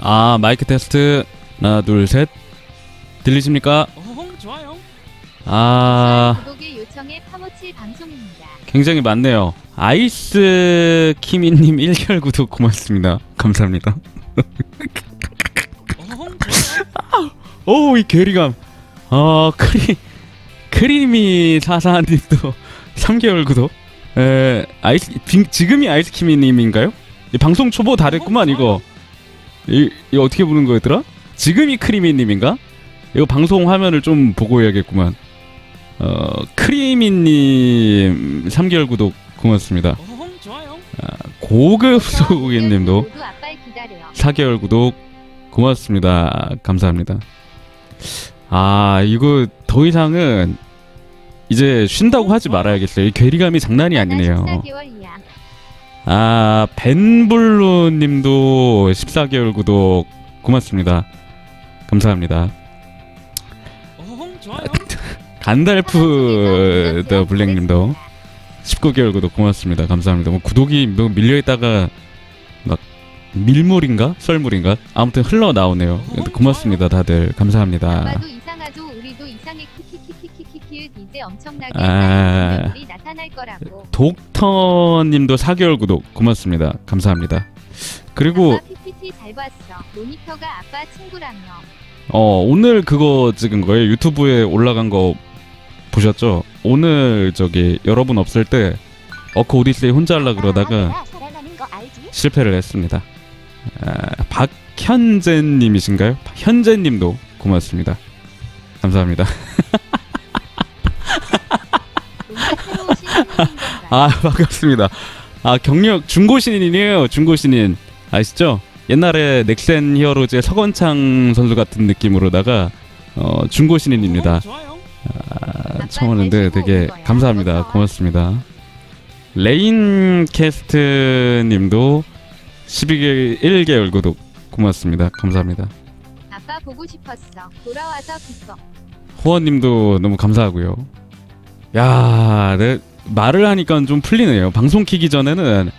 아 마이크 테스트 하나 둘 셋 들리십니까? 어흥 좋아요. 아 구독의 요청에 파묻힐 방송입니다. 굉장히 많네요. 아이스 키미님 1개월 구독 고맙습니다. 감사합니다. 어흥 좋아요. 오이 괴리감. 어 크리 크리미 사사님도 3개월 구독. 에 아이스 지- 지금이 아이스 키미님인가요? 이 방송 초보 다 됐구만 이거. 이, 이거 어떻게 보는 거였더라? 지금이 크리미님인가? 이거 방송 화면을 좀 보고 해야겠구만. 어 크리미님 3개월 구독 고맙습니다. 좋아요. 고급 소고기님도 모두 아빠를 기다려요. 4개월 구독 고맙습니다. 감사합니다. 아 이거 더 이상은 이제 쉰다고 하지 말아야겠어요. 이 괴리감이 장난이 아니네요. 14개월이야. 아 벤블루 님도 14개월 구독 고맙습니다. 감사합니다. 간달프 더 블랙 님도 19개월 구독 고맙습니다. 감사합니다. 뭐 구독이 너무 밀려 있다가 막 밀물인가 썰물인가 아무튼 흘러 나오네요. 고맙습니다, 다들 감사합니다. 엄청나게 아. 나타날 거라고. 독터님도 4개월 구독 고맙습니다. 감사합니다. 그리고 아빠 PPT 잘 봤어. 모니터가 아빠 친구라며. 어 오늘 그거 찍은 거예요. 유튜브에 올라간 거 보셨죠? 오늘 저기 여러분 없을 때 어크 오디세이 혼자 하려 그러다가 알지? 실패를 했습니다. 아, 박현재님이신가요? 현재님도 고맙습니다. 감사합니다. 아 반갑습니다. 아 경력 중고 신인이에요. 중고 신인 아시죠? 옛날에 넥센 히어로즈의 서건창 선수 같은 느낌으로다가 어, 중고 신인입니다. 어흥 좋아요. 아, 처음 하는데 되게 감사합니다. 고맙습니다. 레인 캐스트님도 12개월 1개월 구독 고맙습니다. 감사합니다. 아빠 보고 싶었어. 돌아와서 기뻐. 호원님도 너무 감사하고요. 야, 내 말을 하니까 좀 풀리네요. 방송 키기 전에는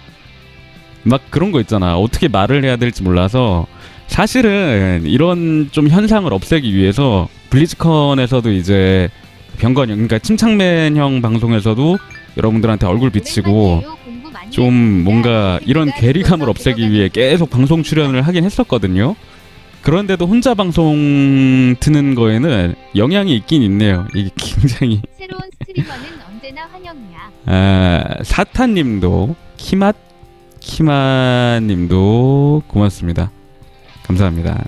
막 그런 거 있잖아. 어떻게 말을 해야 될지 몰라서 사실은 이런 좀 현상을 없애기 위해서 블리즈컨에서도 이제 병건형, 그러니까 침착맨형 방송에서도 여러분들한테 얼굴 비치고 좀. 뭔가 이런 괴리감을 없애기 위해 계속 방송 출연을 하긴 했었거든요. 그런데도 혼자 방송 트는 거에는 영향이 있긴 있네요. 이게 굉장히 새로운 스트리머는 언제나 환영이야. 아, 사타님도 키맛 키마님도 고맙습니다. 감사합니다.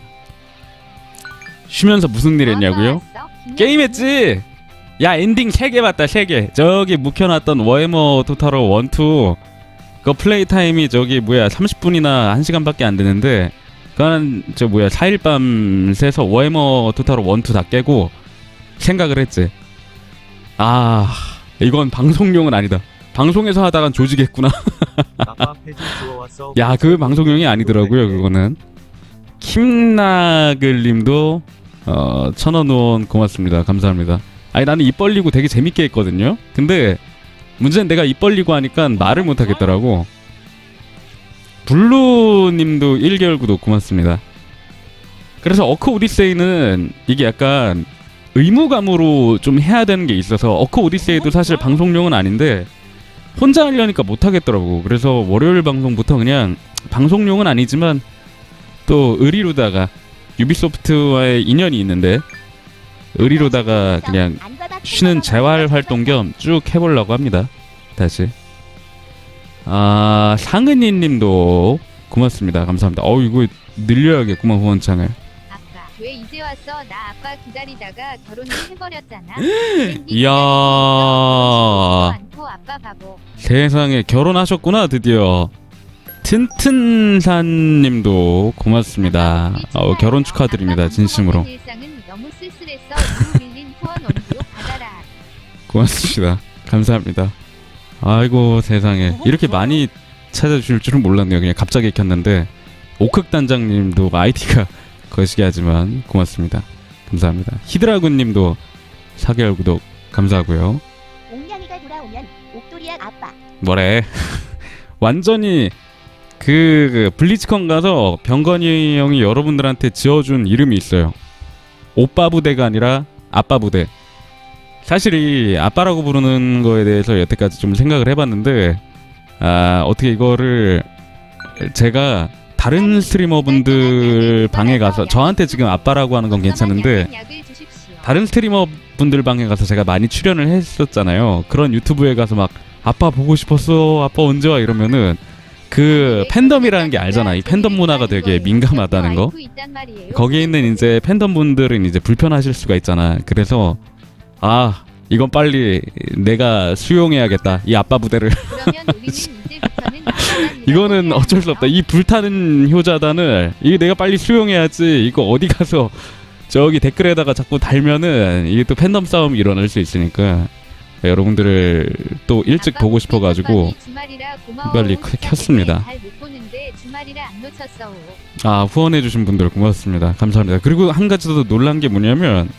쉬면서 무슨 일 했냐고요? 김혜수? 게임했지. 야 엔딩 3개 봤다 3개. 저기 묵혀놨던 워해머 1, 2그 play time이 저기 뭐야 30분이나 1시간밖에 안 되는데 그건 저 뭐야 4일 밤 새서 워해머 1, 2다 깨고 생각을 했지. 아 이건 방송용은 아니다. 방송에서 하다간 주워왔어. 야, 그 방송용이 아니더라고요, 그거는. 킴나글님도 어, 천원 후원 고맙습니다. 감사합니다. 아니 나는 입 벌리고 되게 재밌게 했거든요. 근데 문제는 내가 입 벌리고 하니까 말을 못 하겠더라고. 블루님도 1개월 구독 고맙습니다. 그래서 어크 오디세이는 이게 약간 의무감으로 좀 해야 되는 게 있어서 어크 오디세이도 사실 방송용은 아닌데 혼자 하려니까 못 하겠더라고. 그래서 월요일 방송부터 그냥 방송용은 아니지만 또 의리로다가 유비소프트와의 인연이 있는데 의리로다가 그냥 쉬는 재활 활동 겸 쭉 해보려고 합니다. 다시. 아 상은이 님도 고맙습니다. 감사합니다. 어 이거 늘려야겠구만 후원창을. 아빠 왜 이제 왔어? 나 아빠 기다리다가 결혼을 해버렸잖아. 이야. 않고 아빠 바보. 세상에 결혼하셨구나 드디어. 튼튼산 님도 고맙습니다. 어, 결혼 축하드립니다. 진심으로. 고맙습니다. 감사합니다. 아이고 세상에 이렇게 많이 찾아주실 줄은 몰랐네요. 그냥 갑자기 켰는데 오크 단장님도 아이디가 거시기하지만 고맙습니다. 감사합니다. 히드라군님도 4개월 구독 감사하고요. 옹냥이가 돌아오면 옥돌이야 아빠. 뭐래? 완전히 그 블리츠컨 가서 병건이 형이 여러분들한테 지어준 이름이 있어요. 오빠 부대가 아니라 아빠 부대. 사실 이 아빠라고 부르는 거에 대해서 여태까지 좀 생각을 해봤는데 아 어떻게 이거를 제가 다른 스트리머분들 방에 가서 저한테 지금 아빠라고 하는 건 괜찮은데. 다른 스트리머 분들 방에 가서 제가 많이 출연을 했었잖아요. 그런 유튜브에 가서 막 아빠 보고 싶었어, 아빠 언제 와 이러면은 그 팬덤이라는 게 알잖아. 이 팬덤 문화가 되게 민감하다는 거. 거기에 있는 이제 팬덤 분들은 이제 불편하실 수가 있잖아. 그래서 아 이건 빨리 내가 수용해야겠다. 이 아빠 부대를. 이거는 어쩔 수 없다. 이 불타는 효자단을 이게 내가 빨리 수용해야지. 이거 어디 가서 저기 댓글에다가 자꾸 달면은 이게 또 팬덤 싸움이 일어날 수 있으니까 여러분들을 또 일찍 보고 싶어가지고. 빨리 켰습니다. 아 후원해주신 분들 고맙습니다. 감사합니다. 그리고 한 가지 더 놀란 게 뭐냐면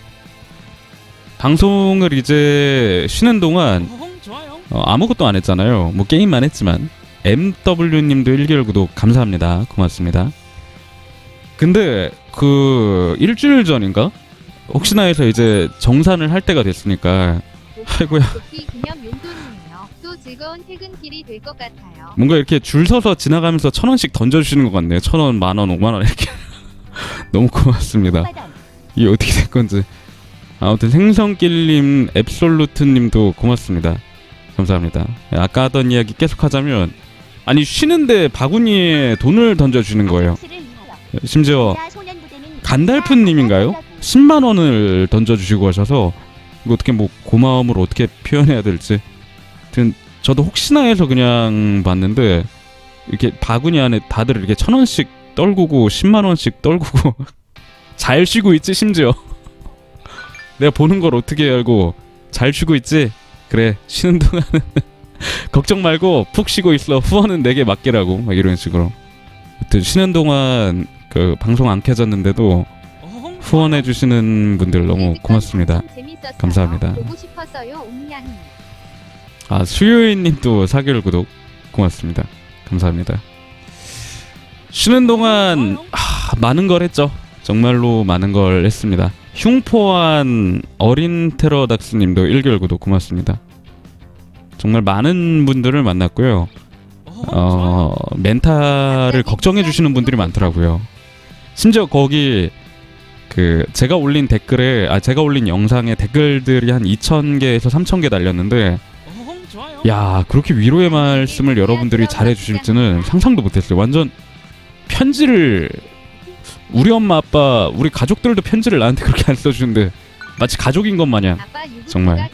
방송을 이제 쉬는 동안. 어, 아무것도 안 했잖아요. 뭐 게임만 했지만 MW님도 1개월 구독 감사합니다. 고맙습니다. 근데 그 일주일 전인가 혹시나 해서 이제 정산을 할 때가 됐으니까 아이고야. 뭔가 이렇게 줄 서서 지나가면서 천 원씩 던져주시는 것 같네요. 천 원, 만 원, 오만 원 이렇게 너무 고맙습니다. 이게 어떻게 될 건지 아무튼 생성길님, 앱솔루트님도 고맙습니다. 감사합니다. 아까 하던 이야기 계속하자면 아니 쉬는데 바구니에 돈을 던져주는 거예요. 심지어 간달프님인가요? 10만 원을 던져주시고 하셔서 이거 어떻게 뭐 고마움을 어떻게 표현해야 될지. 저도 혹시나 해서 그냥 봤는데 이렇게 바구니 안에 다들 이렇게 천 원씩 떨구고 10만 원씩 떨구고 잘 쉬고 있지 심지어. 내가 보는 걸 어떻게 알고 잘 쉬고 있지? 그래 쉬는 동안은 걱정 말고 푹 쉬고 있어 후원은 내게 맡기라고 막 이런 식으로. 하여튼 쉬는 동안 그 방송 안 켜졌는데도 후원해 주시는 분들 너무 고맙습니다. 감사합니다. 아 수요일님도 4개월 구독 고맙습니다. 감사합니다. 쉬는 동안 하, 많은 걸 했죠. 정말로 많은 걸 했습니다. 흉포한 어린 테러닥스님도 1개월 구독 고맙습니다. 정말 많은 분들을 만났고요. 어흥 어, 멘탈을 걱정해 주시는 분들이 많더라고요. 심지어 거기 그 제가 올린 댓글에 아 제가 올린 영상에 댓글들이 한 2,000개에서 3,000개 달렸는데 좋아요. 야 그렇게 위로의 말씀을 여러분들이 잘해 주실지는 상상도 못했어요. 완전 편지를 우리 엄마 아빠 우리 가족들도 편지를 나한테 그렇게 안 써주는데 마치 가족인 것 마냥 정말.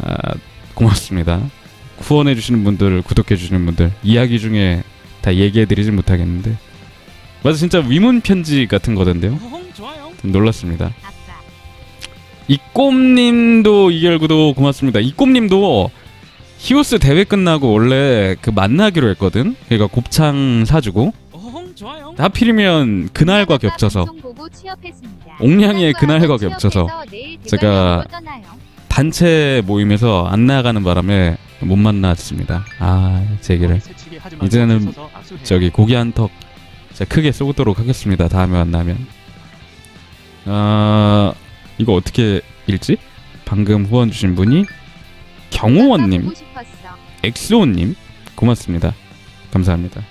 아, 고맙습니다. 후원해 주시는 분들, 구독해 주시는 분들 이야기 중에 다 얘기해 드리진 못하겠는데 맞아 진짜 위문 편지 같은 거던데요. 좀 놀랐습니다. 이꼼님도 2개월 구독 고맙습니다. 이꼼님도 히오스 대회 끝나고 원래 그 만나기로 했거든. 그러니까 곱창 사주고 좋아요. 하필이면 그날과 겹쳐서. 옥냥이의 그날과 겹쳐서 제가. 단체 모임에서 안 나가는 바람에 못 만났습니다. 아, 제 얘기를 이제는 저기 고기 한턱 크게 쏘도록 하겠습니다. 다음에 만나면. 아 이거 어떻게 읽지? 방금 후원 주신 분이 경호원님. 엑소님 고맙습니다. 감사합니다.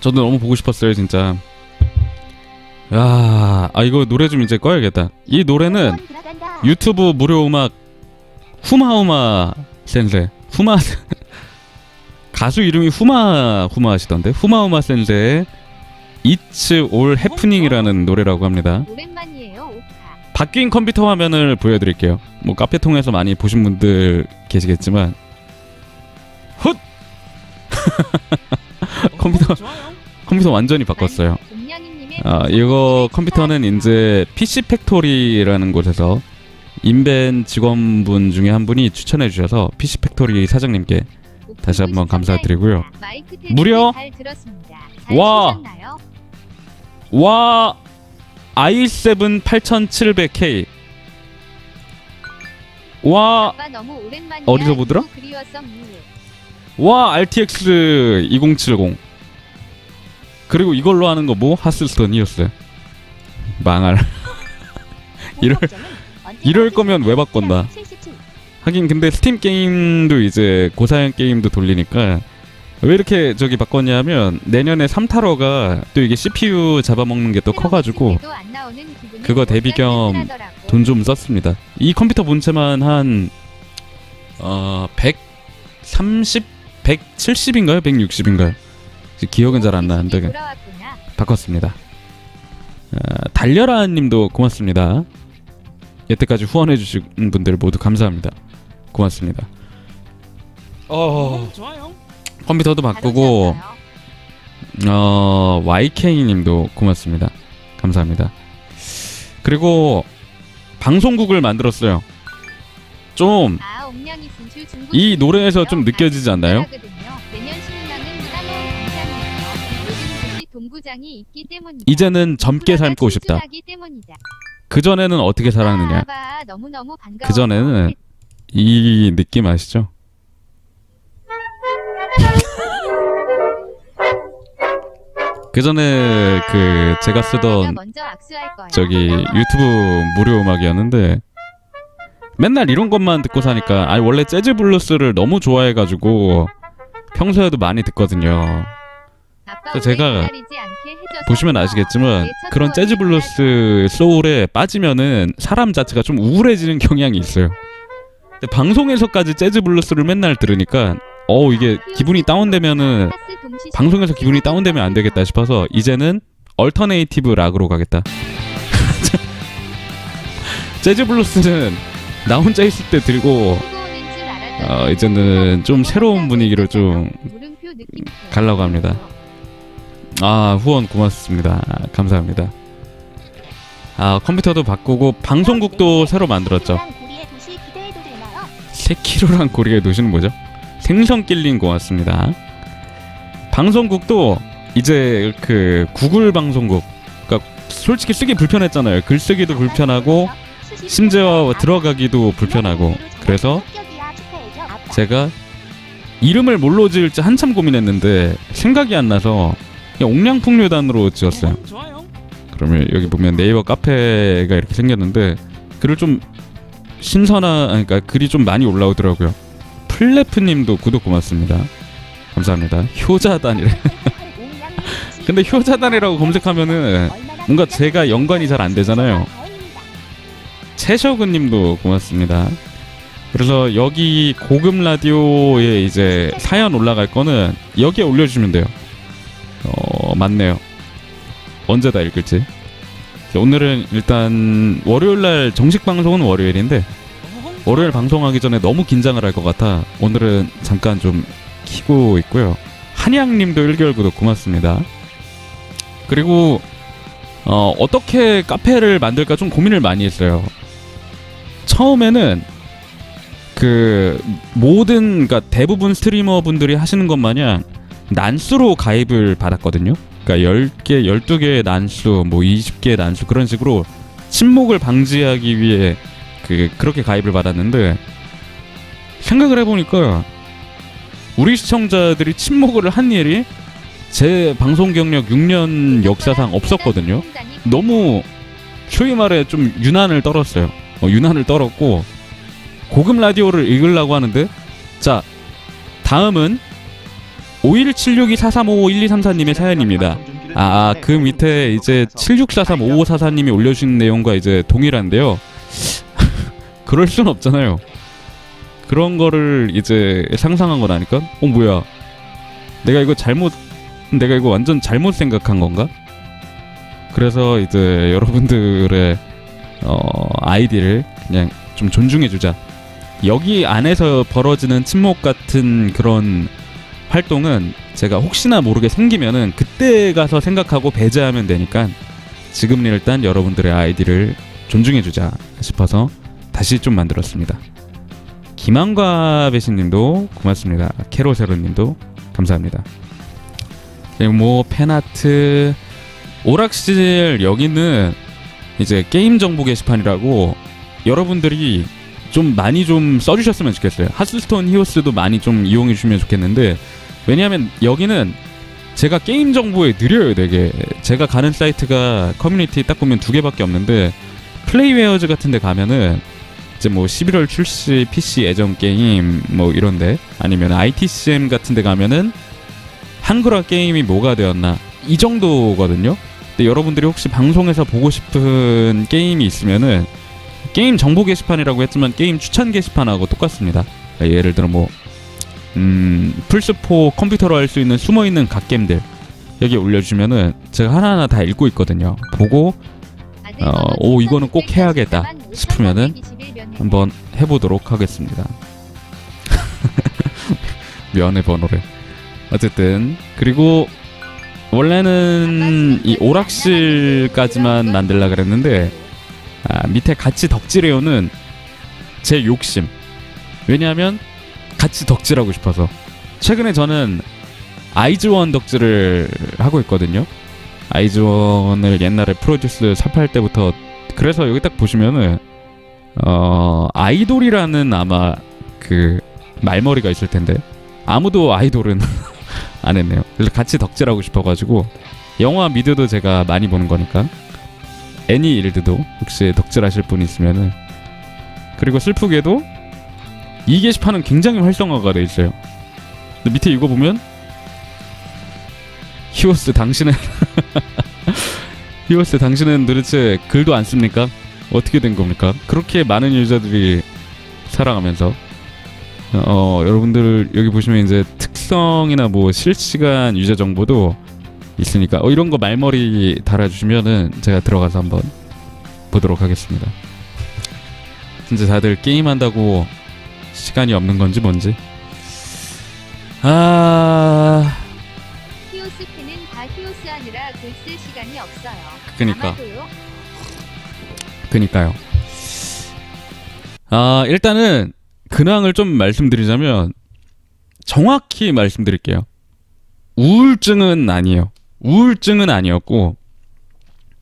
저도 너무 보고 싶었어요, 진짜. 야, 아 이거 노래 좀 이제 꺼야겠다. 이 노래는 유튜브 무료 음악 후마후마 센세 후마 가수 이름이 후마 후마 하시던데 후마후마 센세의 It's All Happening이라는 노래라고 합니다. 바뀐 컴퓨터 화면을 보여드릴게요. 뭐 카페 통해서 많이 보신 분들 계시겠지만 훗 컴퓨터- 어흥 좋아요. 컴퓨터 완전히 바꿨어요. 아, 이거 컴퓨터는 이제 PC 팩토리라는 곳에서 인벤 직원분 중에 한 분이 추천해 주셔서 PC 팩토리 사장님께 다시 한번. 감사드리고요. 무려? 와. 와 i7 8700K 와. 어디서 보더라? 와 RTX 2070 그리고 이걸로 하는 거 뭐? 하스스톤 이었어요 망할 이럴 이럴 거면 왜 바꾼다 하긴 근데 스팀 게임도 이제 고사양 게임도 돌리니까 왜 이렇게 저기 바꿨냐면 내년에 3타러가 또 이게 CPU 잡아먹는 게 또 커가지고 그거 대비 겸 돈 좀 썼습니다. 이 컴퓨터 본체만 한 어, 130, 170인가요? 160인가요? 기억은 잘 안 나는데 그- 바꿨습니다. 어, 달려라 님도 고맙습니다. 여태까지 후원해 주신 분들 모두 감사합니다. 고맙습니다. 어. 컴퓨터도 바꾸고 어, YK님도 고맙습니다. 감사합니다. 그리고 방송국을 만들었어요. 좀 아, 이 노래에서 좀 느껴지지 않나요? 이제는 젊게 삶고 싶다. 그 전에는 어떻게 살았느냐? 그 전에는 이 느낌 아시죠? 그 전에 그 제가 쓰던. 저기 유튜브 무료 음악이었는데 맨날 이런 것만 듣고 사니까 아니 원래 재즈 블루스를 너무 좋아해가지고 평소에도 많이 듣거든요. 제가 보시면. 아시겠지만 그런 재즈 블루스 소울에 빠지면은 사람 자체가 좀 우울해지는 경향이 있어요. 근데 방송에서까지 재즈 블루스를 맨날 들으니까 어 이게 기분이 다운되면은 방송에서 기분이 다운되면 안 되겠다 싶어서 이제는 alternative rock으로 가겠다. 재즈 블루스는 나 혼자 있을 때 듣고 어, 이제는 좀 새로운 분위기로 좀 가려고 합니다. 아 후원 고맙습니다. 아, 감사합니다. 아 컴퓨터도 바꾸고 방송국도 새로 만들었죠. 세키로랑 고리의 도시는 뭐죠? 생선 낄린 고맙습니다. 방송국도 이제 그 구글 방송국 그러니까 솔직히 쓰기 불편했잖아요. 글쓰기도 불편하고 심지어 들어가기도 불편하고 그래서 제가 이름을 뭘로 지을지 한참 고민했는데 생각이 안 나서 옥량풍류단으로 지었어요. 형 좋아요. 그러면 여기 보면 네이버 카페가 이렇게 생겼는데 글을 좀 신선한 그러니까 글이 좀 많이 올라오더라고요. 플래프님도 구독 고맙습니다. 감사합니다. 효자단이래. 근데 효자단이라고 검색하면은 뭔가 제가 연관이 잘 안 되잖아요. 채셔근님도 고맙습니다. 그래서 여기 고급 라디오에 이제 사연 올라갈 거는 여기에 올려주시면 돼요. 어 맞네요. 언제 다 읽을지. 오늘은 일단 월요일 날 정식 방송은 월요일인데 월요일 방송하기 전에 너무 긴장을 할 것 같아 오늘은 잠깐 좀 키고 있고요. 한양님도 1개월 구독 고맙습니다. 그리고 어, 어떻게 카페를 만들까 좀 고민을 많이 했어요. 처음에는 그 모든 그러니까 대부분 스트리머 분들이 하시는 것 마냥 난수로 가입을 받았거든요. 그러니까 10개, 12개의 난수, 뭐 20개의 난수 그런 식으로 침묵을 방지하기 위해 그 그렇게 가입을 받았는데 생각을 해 보니까 우리 시청자들이 침묵을 한 일이 제 방송 경력 6년 역사상 없었거든요. 너무 소위 말해 좀 유난을 떨었어요. 어, 유난을 떨었고 고급 라디오를 읽으려고 하는데 자 다음은 517624351234님의 사연입니다. 아, 그 밑에 이제 76435544님이 올려주신 내용과 이제 동일한데요. 그럴 순 없잖아요. 그런 거를 이제 상상한 거라니까? 어, 뭐야. 내가 이거 잘못, 내가 이거 완전 잘못 생각한 건가? 그래서 이제 여러분들의 어, 아이디를 그냥 좀 존중해주자. 여기 안에서 벌어지는 침묵 같은 그런 활동은 제가 혹시나 모르게 생기면은 그때 가서 생각하고 배제하면 되니까 지금 일단 여러분들의 아이디를 존중해주자 싶어서 다시 좀 만들었습니다. 김한과 배신님도 고맙습니다. 캐로세로님도 감사합니다. 뭐 팬아트 오락실 여기는 이제 게임 정보 게시판이라고 여러분들이 좀 많이 좀 써주셨으면 좋겠어요. 하스스톤 히오스도 많이 좀 이용해 주시면 좋겠는데 왜냐하면 여기는 제가 게임 정보에 느려요 되게 제가 가는 사이트가 커뮤니티 딱 보면 두 개밖에 없는데 플레이웨어즈 같은 데 가면은 이제 뭐 11월 출시 PC 예정 게임 뭐 이런데 아니면 ITCM 같은 데 가면은 한글화 게임이 뭐가 되었나 이 정도거든요. 근데 여러분들이 혹시 방송에서 보고 싶은 게임이 있으면은 게임 정보 게시판이라고 했지만 게임 추천 게시판하고 똑같습니다. 그러니까 예를 들어 뭐 음, 플스4 컴퓨터로 할 수 있는 숨어 있는 갓겜들 여기 올려주면은 제가 하나하나 다 읽고 있거든요. 보고 어, 오, 이거는 꼭 해야겠다 싶으면은 한번 해보도록 하겠습니다. 면의 번호를. 어쨌든 그리고 원래는 이 오락실까지만 만들라 그랬는데 아, 밑에 같이 덕질해요는 제 욕심. 왜냐하면 같이 덕질하고 싶어서. 최근에 저는 아이즈원 덕질을 하고 있거든요. 아이즈원을 옛날에 프로듀스 삽할 때부터 그래서 여기 딱 보시면은 어 아이돌이라는 아마 그 말머리가 있을 텐데 아무도 아이돌은 안 했네요. 그래서 같이 덕질하고 싶어가지고 영화 미드도 제가 많이 보는 거니까 애니 일드도 혹시 덕질하실 분 있으면은 그리고 슬프게도 이 게시판은 굉장히 활성화가 돼 있어요. 근데 밑에 이거 보면 히오스 당신은 히오스 당신은 도대체 글도 안 씁니까? 어떻게 된 겁니까? 그렇게 많은 유저들이 살아가면서 어 여러분들 여기 보시면 이제 특성이나 뭐 실시간 유저 정보도 있으니까 어 이런 거 말머리 달아주시면은 제가 들어가서 한번 보도록 하겠습니다. 진짜 다들 게임한다고 시간이 없는 건지 뭔지 아 히오스 팬은 다 히오스 하느라 글쓸 시간이 없어요. 그니까 아마도요. 그니까요. 아, 일단은 근황을 좀 말씀드리자면 정확히 말씀드릴게요. 우울증은 아니에요. 우울증은 아니었고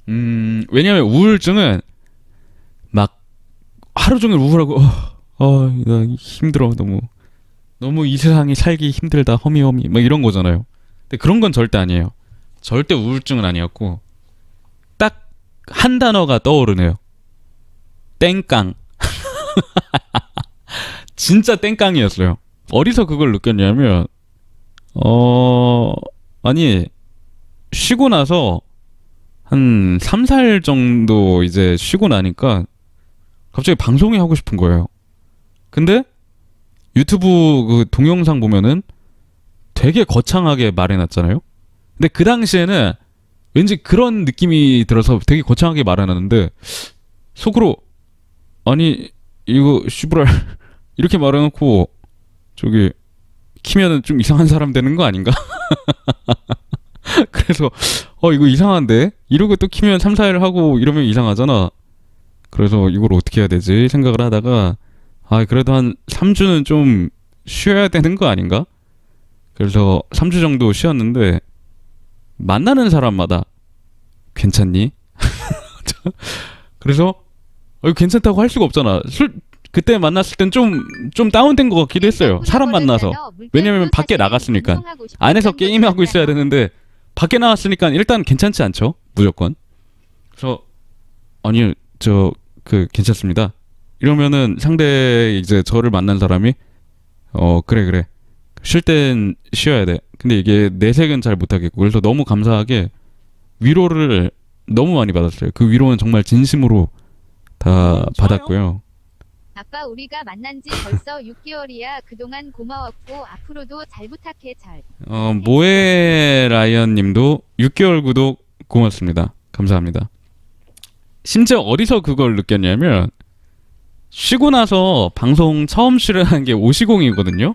음, 왜냐면 우울증은 막 하루 종일 우울하고 어, 어, 나 힘들어 너무 너무 이 세상이 살기 힘들다 허미허미 막 이런 거잖아요. 근데 그런 건 절대 아니에요. 절대 우울증은 아니었고 딱 한 단어가 떠오르네요. 땡깡. 진짜 땡깡이었어요. 어디서 그걸 느꼈냐면, 어, 아니, 쉬고 나서 한 3, 4일 정도 이제 쉬고 나니까 갑자기 방송이 하고 싶은 거예요. 근데 유튜브 그 동영상 보면은 되게 거창하게 말해놨잖아요. 근데 그 당시에는 왠지 그런 느낌이 들어서 되게 거창하게 말해놨는데 속으로 아니 이거 씨부랄 이렇게 말해놓고 저기 키면은 좀 이상한 사람 되는 거 아닌가? 그래서 어 이거 이상한데 이러고 또 키면 3, 4일 하고 이러면 이상하잖아. 그래서 이걸 어떻게 해야 되지 생각을 하다가 아 그래도 한 3주는 좀 쉬어야 되는 거 아닌가? 그래서 3주 정도 쉬었는데 만나는 사람마다 괜찮니? 그래서 어, 괜찮다고 할 수가 없잖아. 술 그때 만났을 땐 좀 좀 다운된 것 같기도 했어요. 사람 만나서 왜냐면 밖에 나갔으니까. 안에서 게임하고 있어야 되는데 밖에 나왔으니까 일단 괜찮지 않죠? 무조건. 그래서 아니 저그 괜찮습니다. 이러면은 상대 이제 저를 만난 사람이 어 그래 그래 쉴 땐 쉬어야 돼. 근데 이게 내색은 잘 못하겠고 그래서 너무 감사하게 위로를 너무 많이 받았어요. 그 위로는 정말 진심으로 다 좋아요. 받았고요. 아빠 우리가 만난 지 벌써 6개월이야. 그동안 고마웠고 앞으로도 잘 부탁해 잘. 어, 모에 라이언 님도 6개월 구독 고맙습니다. 감사합니다. 심지어 어디서 그걸 느꼈냐면 쉬고 나서 방송 처음 출연한 게 오시공이거든요.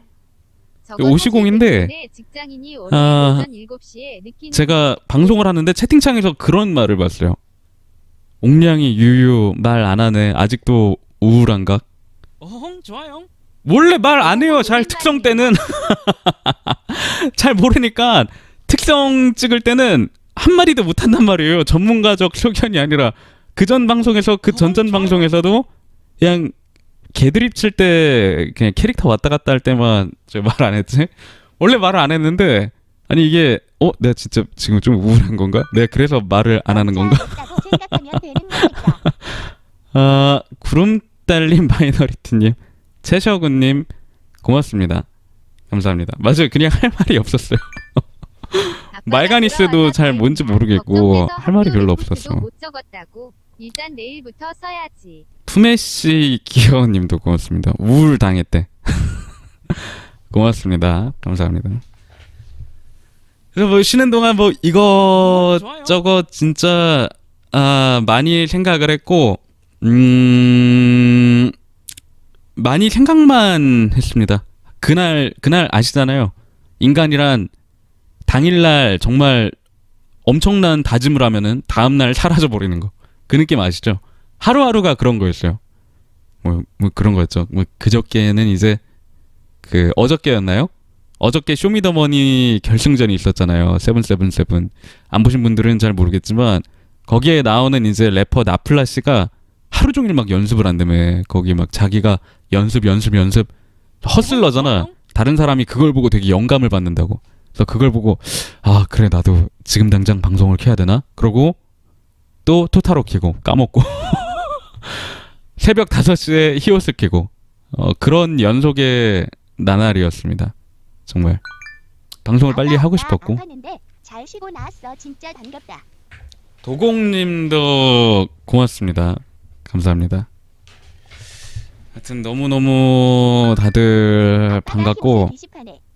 오시공인데, 직장인이 아, 오늘 오전 7시에 느낀 제가 방송을 하는데 채팅창에서 그런 말을 봤어요. 옥량이 유유 말 안 하네. 아직도 우울한가? 어흥 좋아요. 원래 말 안 해요. 잘 특성 때는 잘 모르니까 특성 찍을 때는 한 마디도 못 한단 말이에요. 전문가적 소견이 아니라 그 전 방송에서 그 전전 어. 방송에서도 그냥 개드립 칠 때 그냥 캐릭터 왔다 갔다 할 때만 저말안 했지? 원래 말을 안 했는데 아니 이게 어 내가 진짜 지금 좀 우울한 건가? 내가 그래서 말을 안 하는 건가? 거니까. 아 구름 달님 마이너리티님 최셔군님 고맙습니다. 감사합니다. 맞아요. 그냥 할 말이 없었어요. 말가니스도 잘 뭔지 다 모르겠고 할 말이 별로 없었어. 일단 내일부터 써야지. 푸메씨 기어님도 고맙습니다. 우울 당했대. 고맙습니다. 감사합니다. 그래서 뭐 쉬는 동안 뭐 이거 좋아요. 저거 진짜 아 많이 생각을 했고 음 많이 생각만 했습니다. 그날 그날 아시잖아요. 인간이란 당일날 정말 엄청난 다짐을 하면은 다음날 사라져 버리는 거. 그 느낌 아시죠? 하루하루가 그런 거였어요. 뭐, 뭐 그런 거였죠. 뭐 그저께는 이제 그 어저께였나요? 어저께 쇼미더머니 결승전이 있었잖아요. 세븐세븐세븐. 안 보신 분들은 잘 모르겠지만 거기에 나오는 이제 래퍼 나플라 씨가 하루 종일 막 연습을 한다며. 거기 막 자기가 연습 연습 연습 hustler잖아. 다른 사람이 그걸 보고 되게 영감을 받는다고. 그래서 그걸 보고 아 그래 나도 지금 당장 방송을 켜야 되나? 그러고 또 토타로 키고 까먹고 새벽 5시에 히오스 키고 어, 그런 연속의 나날이었습니다. 정말 방송을 빨리 하고 싶었고. 도공님도 고맙습니다. 감사합니다. 하여튼 너무너무 다들 반갑고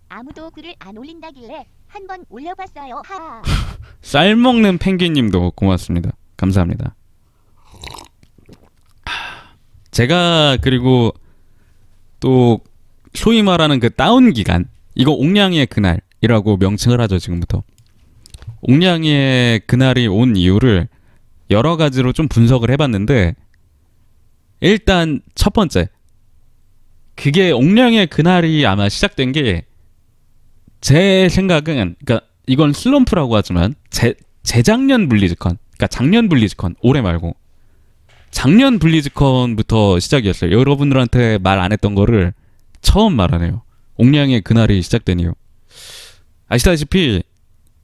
아무도 글을 안 올린다길래 한 번 올려봤어요. 하. 쌀 먹는 펭귄님도 고맙습니다. 감사합니다. 제가 그리고 또 소위 말하는 그 다운 기간 이거 옥량의 그날이라고 명칭을 하죠 지금부터 옥량의 그날이 온 이유를 여러 가지로 좀 분석을 해봤는데 일단 첫 번째 그게 옥량의 그날이 아마 시작된 게 제 생각은 그러니까 이건 슬럼프라고 하지만 재, 재작년 블리즈컨 그러니까 작년 블리즈컨 올해 말고 작년 블리즈컨부터 시작이었어요. 여러분들한테 말 안 했던 거를 처음 말하네요. 옥량의 그날이 시작된 이유. 아시다시피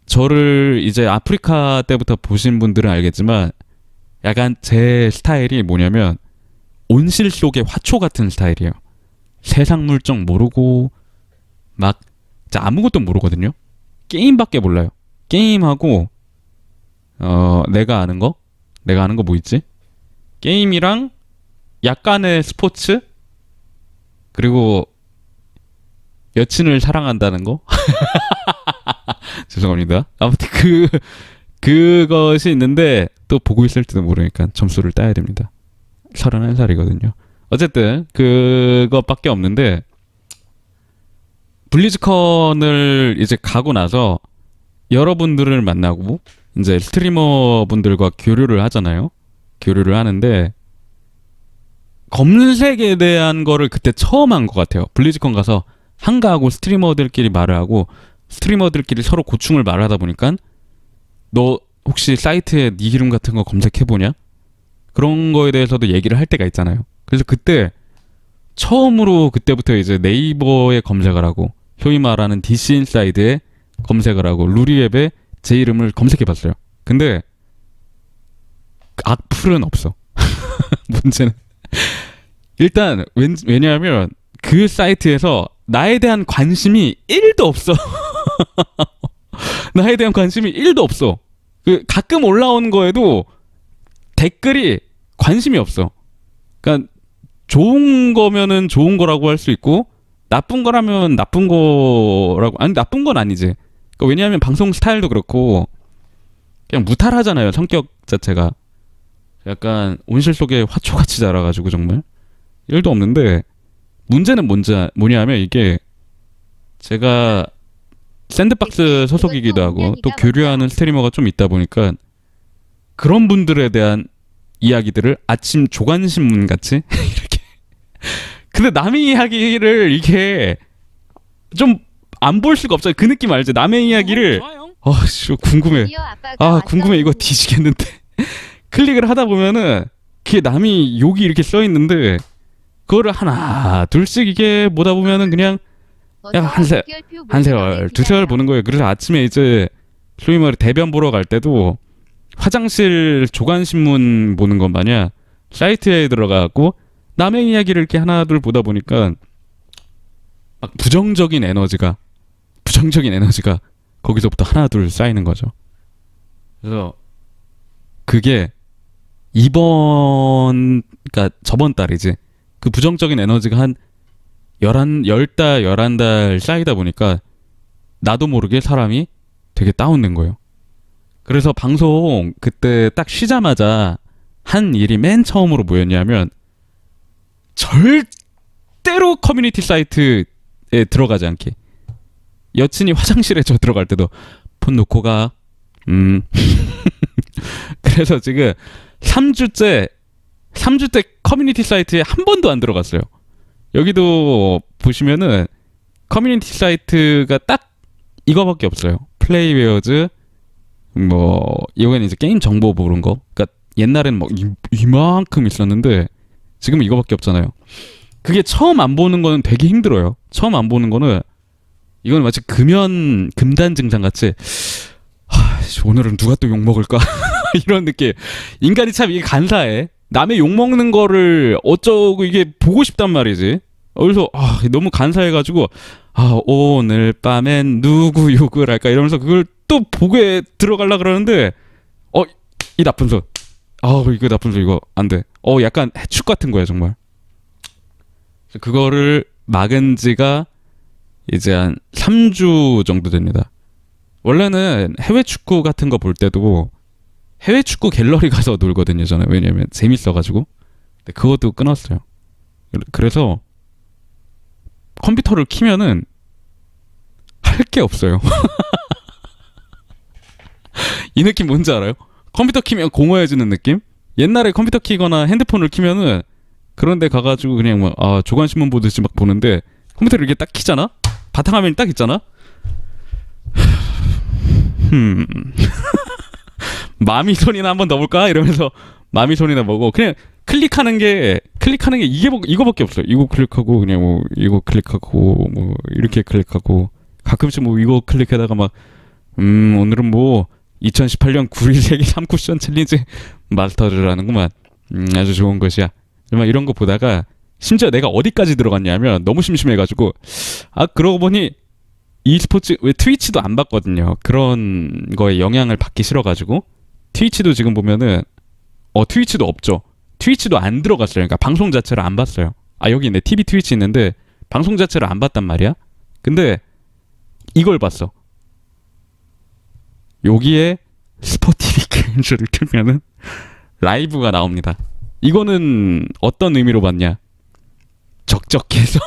저를 이제 아프리카 때부터 보신 분들은 알겠지만 약간 제 스타일이 뭐냐면 온실 속의 화초 같은 스타일이에요 세상 물정 모르고 막 아무것도 모르거든요. 게임밖에 몰라요. 게임하고 어 내가 아는 거? 내가 아는 거 뭐 있지? 게임이랑 약간의 스포츠 그리고 여친을 사랑한다는 거? 죄송합니다. 아무튼 그 그것이 있는데 또 보고 있을지도 모르니까 점수를 따야 됩니다. 31살이거든요. 어쨌든 그것밖에 없는데 블리즈컨을 이제 가고 나서 여러분들을 만나고 이제 스트리머 분들과 교류를 하잖아요. 교류를 하는데 검색에 대한 거를 그때 처음 한 것 같아요. 블리즈컨 가서 한가하고 스트리머들끼리 말을 하고 스트리머들끼리 서로 고충을 말하다 보니까 너 혹시 사이트에 네 이름 같은 거 검색해 보냐? 그런 거에 대해서도 얘기를 할 때가 있잖아요. 그래서 그때 처음으로 그때부터 이제 네이버에 검색을 하고 소위 말하는 DC 인사이드에 검색을 하고 루리앱에 제 이름을 검색해 봤어요. 근데 악플은 없어. 문제는 일단 왠, 왜냐하면 그 사이트에서 나에 대한 관심이 1도 없어. 나에 대한 관심이 1도 없어. 그 가끔 올라온 거에도 댓글이 관심이 없어. 그러니까 좋은 거면은 좋은 거라고 할 수 있고 나쁜 거라면 나쁜 거라고 아니 나쁜 건 아니지. 그러니까 왜냐하면 방송 스타일도 그렇고 그냥 무탈하잖아요 성격 자체가 약간 온실 속에 화초같이 자라가지고 정말 일도 없는데 문제는 뭔지 뭐냐면 이게 제가 샌드박스 소속이기도 하고 또 교류하는 스트리머가 좀 있다 보니까 그런 분들에 대한 이야기들을 아침 조간신문 같이? 이렇게. 근데 남의 이야기를 이게 좀 안 볼 수가 없어요. 그 느낌 알지 남의 이야기를. 아씨 궁금해. 드디어 아빠가 아. 궁금해. 이거 뒤지겠는데. 클릭을 하다 보면은 그게 남이 욕이 이렇게 써 있는데 그거를 하나 둘씩 이게 보다 보면은 그냥 야, 한 세- 한 세월 두 세월 보는 거예요. 그래서 아침에 이제 소위 말해 대변 보러 갈 때도 화장실 조간 신문 보는 것 마냥 사이트에 들어가고 남의 이야기를 이렇게 하나 둘 보다 보니까 막 부정적인 에너지가 부정적인 에너지가 거기서부터 하나 둘 쌓이는 거죠. 그래서 그게 이번 그러니까 저번 달이지 그 부정적인 에너지가 한 열한 열달 열한 달 쌓이다 보니까 나도 모르게 사람이 되게 다운된 거예요. 그래서 방송 그때 딱 쉬자마자 한 일이 맨 처음으로 뭐였냐면 절대로 커뮤니티 사이트에 들어가지 않게 여친이 화장실에 저 들어갈 때도 폰 놓고 가. 음. 그래서 지금 3주째 3주째 커뮤니티 사이트에 한 번도 안 들어갔어요. 여기도 보시면은 커뮤니티 사이트가 딱 이거밖에 없어요. 플레이웨어즈 뭐 이거는 이제 게임 정보 보는 거. 그러니까 옛날에는 뭐 이, 이만큼 있었는데 지금 이거밖에 없잖아요. 그게 처음 안 보는 거는 되게 힘들어요. 처음 안 보는 거는 이건 마치 금연 금단 증상 같이 하, 씨, 오늘은 누가 또 욕 먹을까 이런 느낌. 인간이 참 이게 간사해. 남의 욕 먹는 거를 어쩌고 이게 보고 싶단 말이지. 그래서 아, 너무 간사해가지고 아 오늘 밤엔 누구 욕을 할까 이러면서 그걸 또 보게 들어가려 그러는데 어 이 나쁜 손. 아 이거 나쁜 손 이거 안 돼. 어 약간 해축 같은 거야 정말. 그거를 막은 지가 이제 한 3주 정도 됩니다. 원래는 해외 축구 같은 거 볼 때도 해외 축구 갤러리 가서 놀거든요, 저는. 왜냐면 재밌어가지고. 근데 그것도 끊었어요. 그래서 컴퓨터를 키면은 할 게 없어요. 이 느낌 뭔지 알아요? 컴퓨터 키면 공허해지는 느낌? 옛날에 컴퓨터 키거나 핸드폰을 키면은 그런데 가가지고 그냥 뭐아 조간신문 보듯이 막 보는데 컴퓨터를 이렇게 딱 키잖아? 바탕화면이 딱 있잖아? 흠. 마미 손이나 한번 넣어볼까? 이러면서 마미 손이나 보고 그냥 클릭하는 게 클릭하는 게 이게 뭐- 이거밖에 없어요. 이거 클릭하고 그냥 뭐 이거 클릭하고 뭐 이렇게 클릭하고 가끔씩 뭐 이거 클릭하다가 막 음 오늘은 뭐 2018년 구리 세계 3쿠션 챌린지 마스터를 하는구만. 음 아주 좋은 것이야. 막 이런 거 보다가 심지어 내가 어디까지 들어갔냐면 너무 심심해가지고 아 그러고 보니 e스포츠 왜 트위치도 안 봤거든요. 그런 거에 영향을 받기 싫어가지고 트위치도 지금 보면은 어 트위치도 없죠. 트위치도 안 들어갔어요. 그러니까 방송 자체를 안 봤어요. 아 여기 내 TV 트위치 있는데 방송 자체를 안 봤단 말이야. 근데 이걸 봤어. 여기에 스포티비 게임즈를 틀면은 라이브가 나옵니다. 이거는 어떤 의미로 봤냐? 적적해서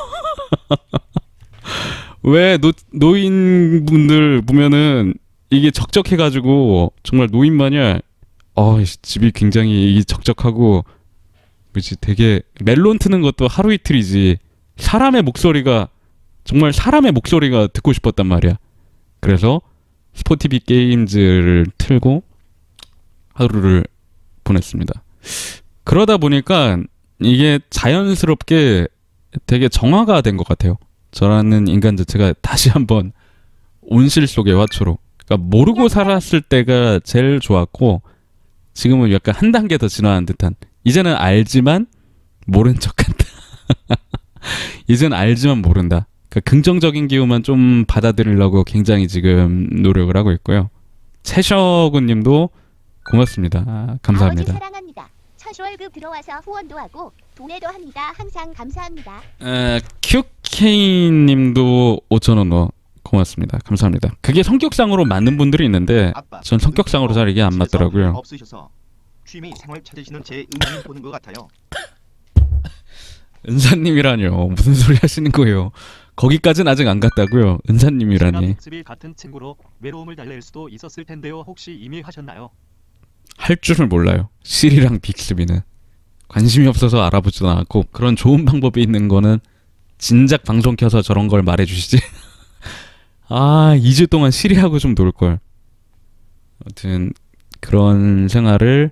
왜 노, 노인분들 보면은 이게 적적해가지고 정말 노인 마냥 어 집이 굉장히 이 적적하고 뭐지 되게 멜론 트는 것도 하루 이틀이지 사람의 목소리가 정말 사람의 목소리가 듣고 싶었단 말이야. 그래서 스포티비 게임즈를 틀고 하루를 보냈습니다. 그러다 보니까 이게 자연스럽게 되게 정화가 된 것 같아요. 저라는 인간 자체가 다시 한번 온실 속의 화초로. 그러니까 모르고 살았을 때가 제일 좋았고 지금은 약간 한 단계 더 진화한 듯한. 이제는 알지만 모른 척한다. 이제는 알지만 모른다. 그러니까 긍정적인 기후만 좀 받아들이려고 굉장히 지금 노력을 하고 있고요. 채셔군님도 고맙습니다. 아, 아버지 감사합니다. 사랑합니다. 첫 월급 들어와서 후원도 하고 동해도 합니다. 항상 감사합니다. 에, QK님도 5천 원 넣어 고맙습니다. 감사합니다. 그게 성격상으로 맞는 분들이 있는데 전 성격상으로 잘 이게 안 맞더라고요. 취미 생활 찾으시는 제 의견 보는 것 같아요. 은사님이라뇨. 무슨 소리 하시는 거예요? 거기까지는 아직 안 갔다고요. 은사님이라니. 빅스비 같은 친구로 외로움을 달랠 수도 있었을 텐데요. 혹시 이미 하셨나요? 할 줄을 몰라요. 실이랑 빅스비는 관심이 없어서 알아보지도 않았고 그런 좋은 방법이 있는 거는 진작 방송 켜서 저런 걸 말해주시지. 아 2주 동안 실이하고 좀 놀 걸. 아무튼 그런 생활을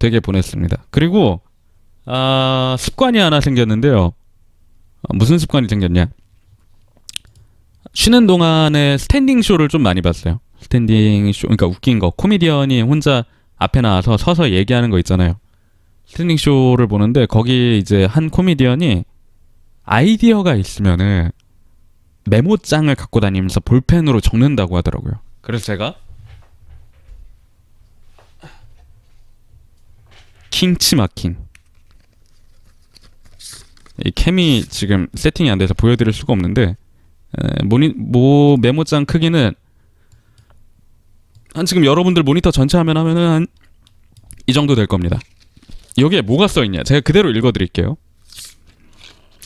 되게 보냈습니다. 그리고 아, 습관이 하나 생겼는데요. 어, 무슨 습관이 생겼냐? 쉬는 동안에 스탠딩 쇼를 좀 많이 봤어요. 스탠딩 쇼, 그러니까 웃긴 거. 코미디언이 혼자 앞에 나와서 서서 얘기하는 거 있잖아요. 스탠딩 쇼를 보는데 거기 이제 한 코미디언이 아이디어가 있으면은 메모장을 갖고 다니면서 볼펜으로 적는다고 하더라고요. 그래서 제가 킹치마킹 이 캠이 지금 세팅이 안 돼서 보여드릴 수가 없는데 에, 모니 모 메모장 크기는 한 지금 여러분들 모니터 전체 화면 하면은 한 이 정도 될 겁니다. 여기에 뭐가 써 있냐? 제가 그대로 읽어드릴게요.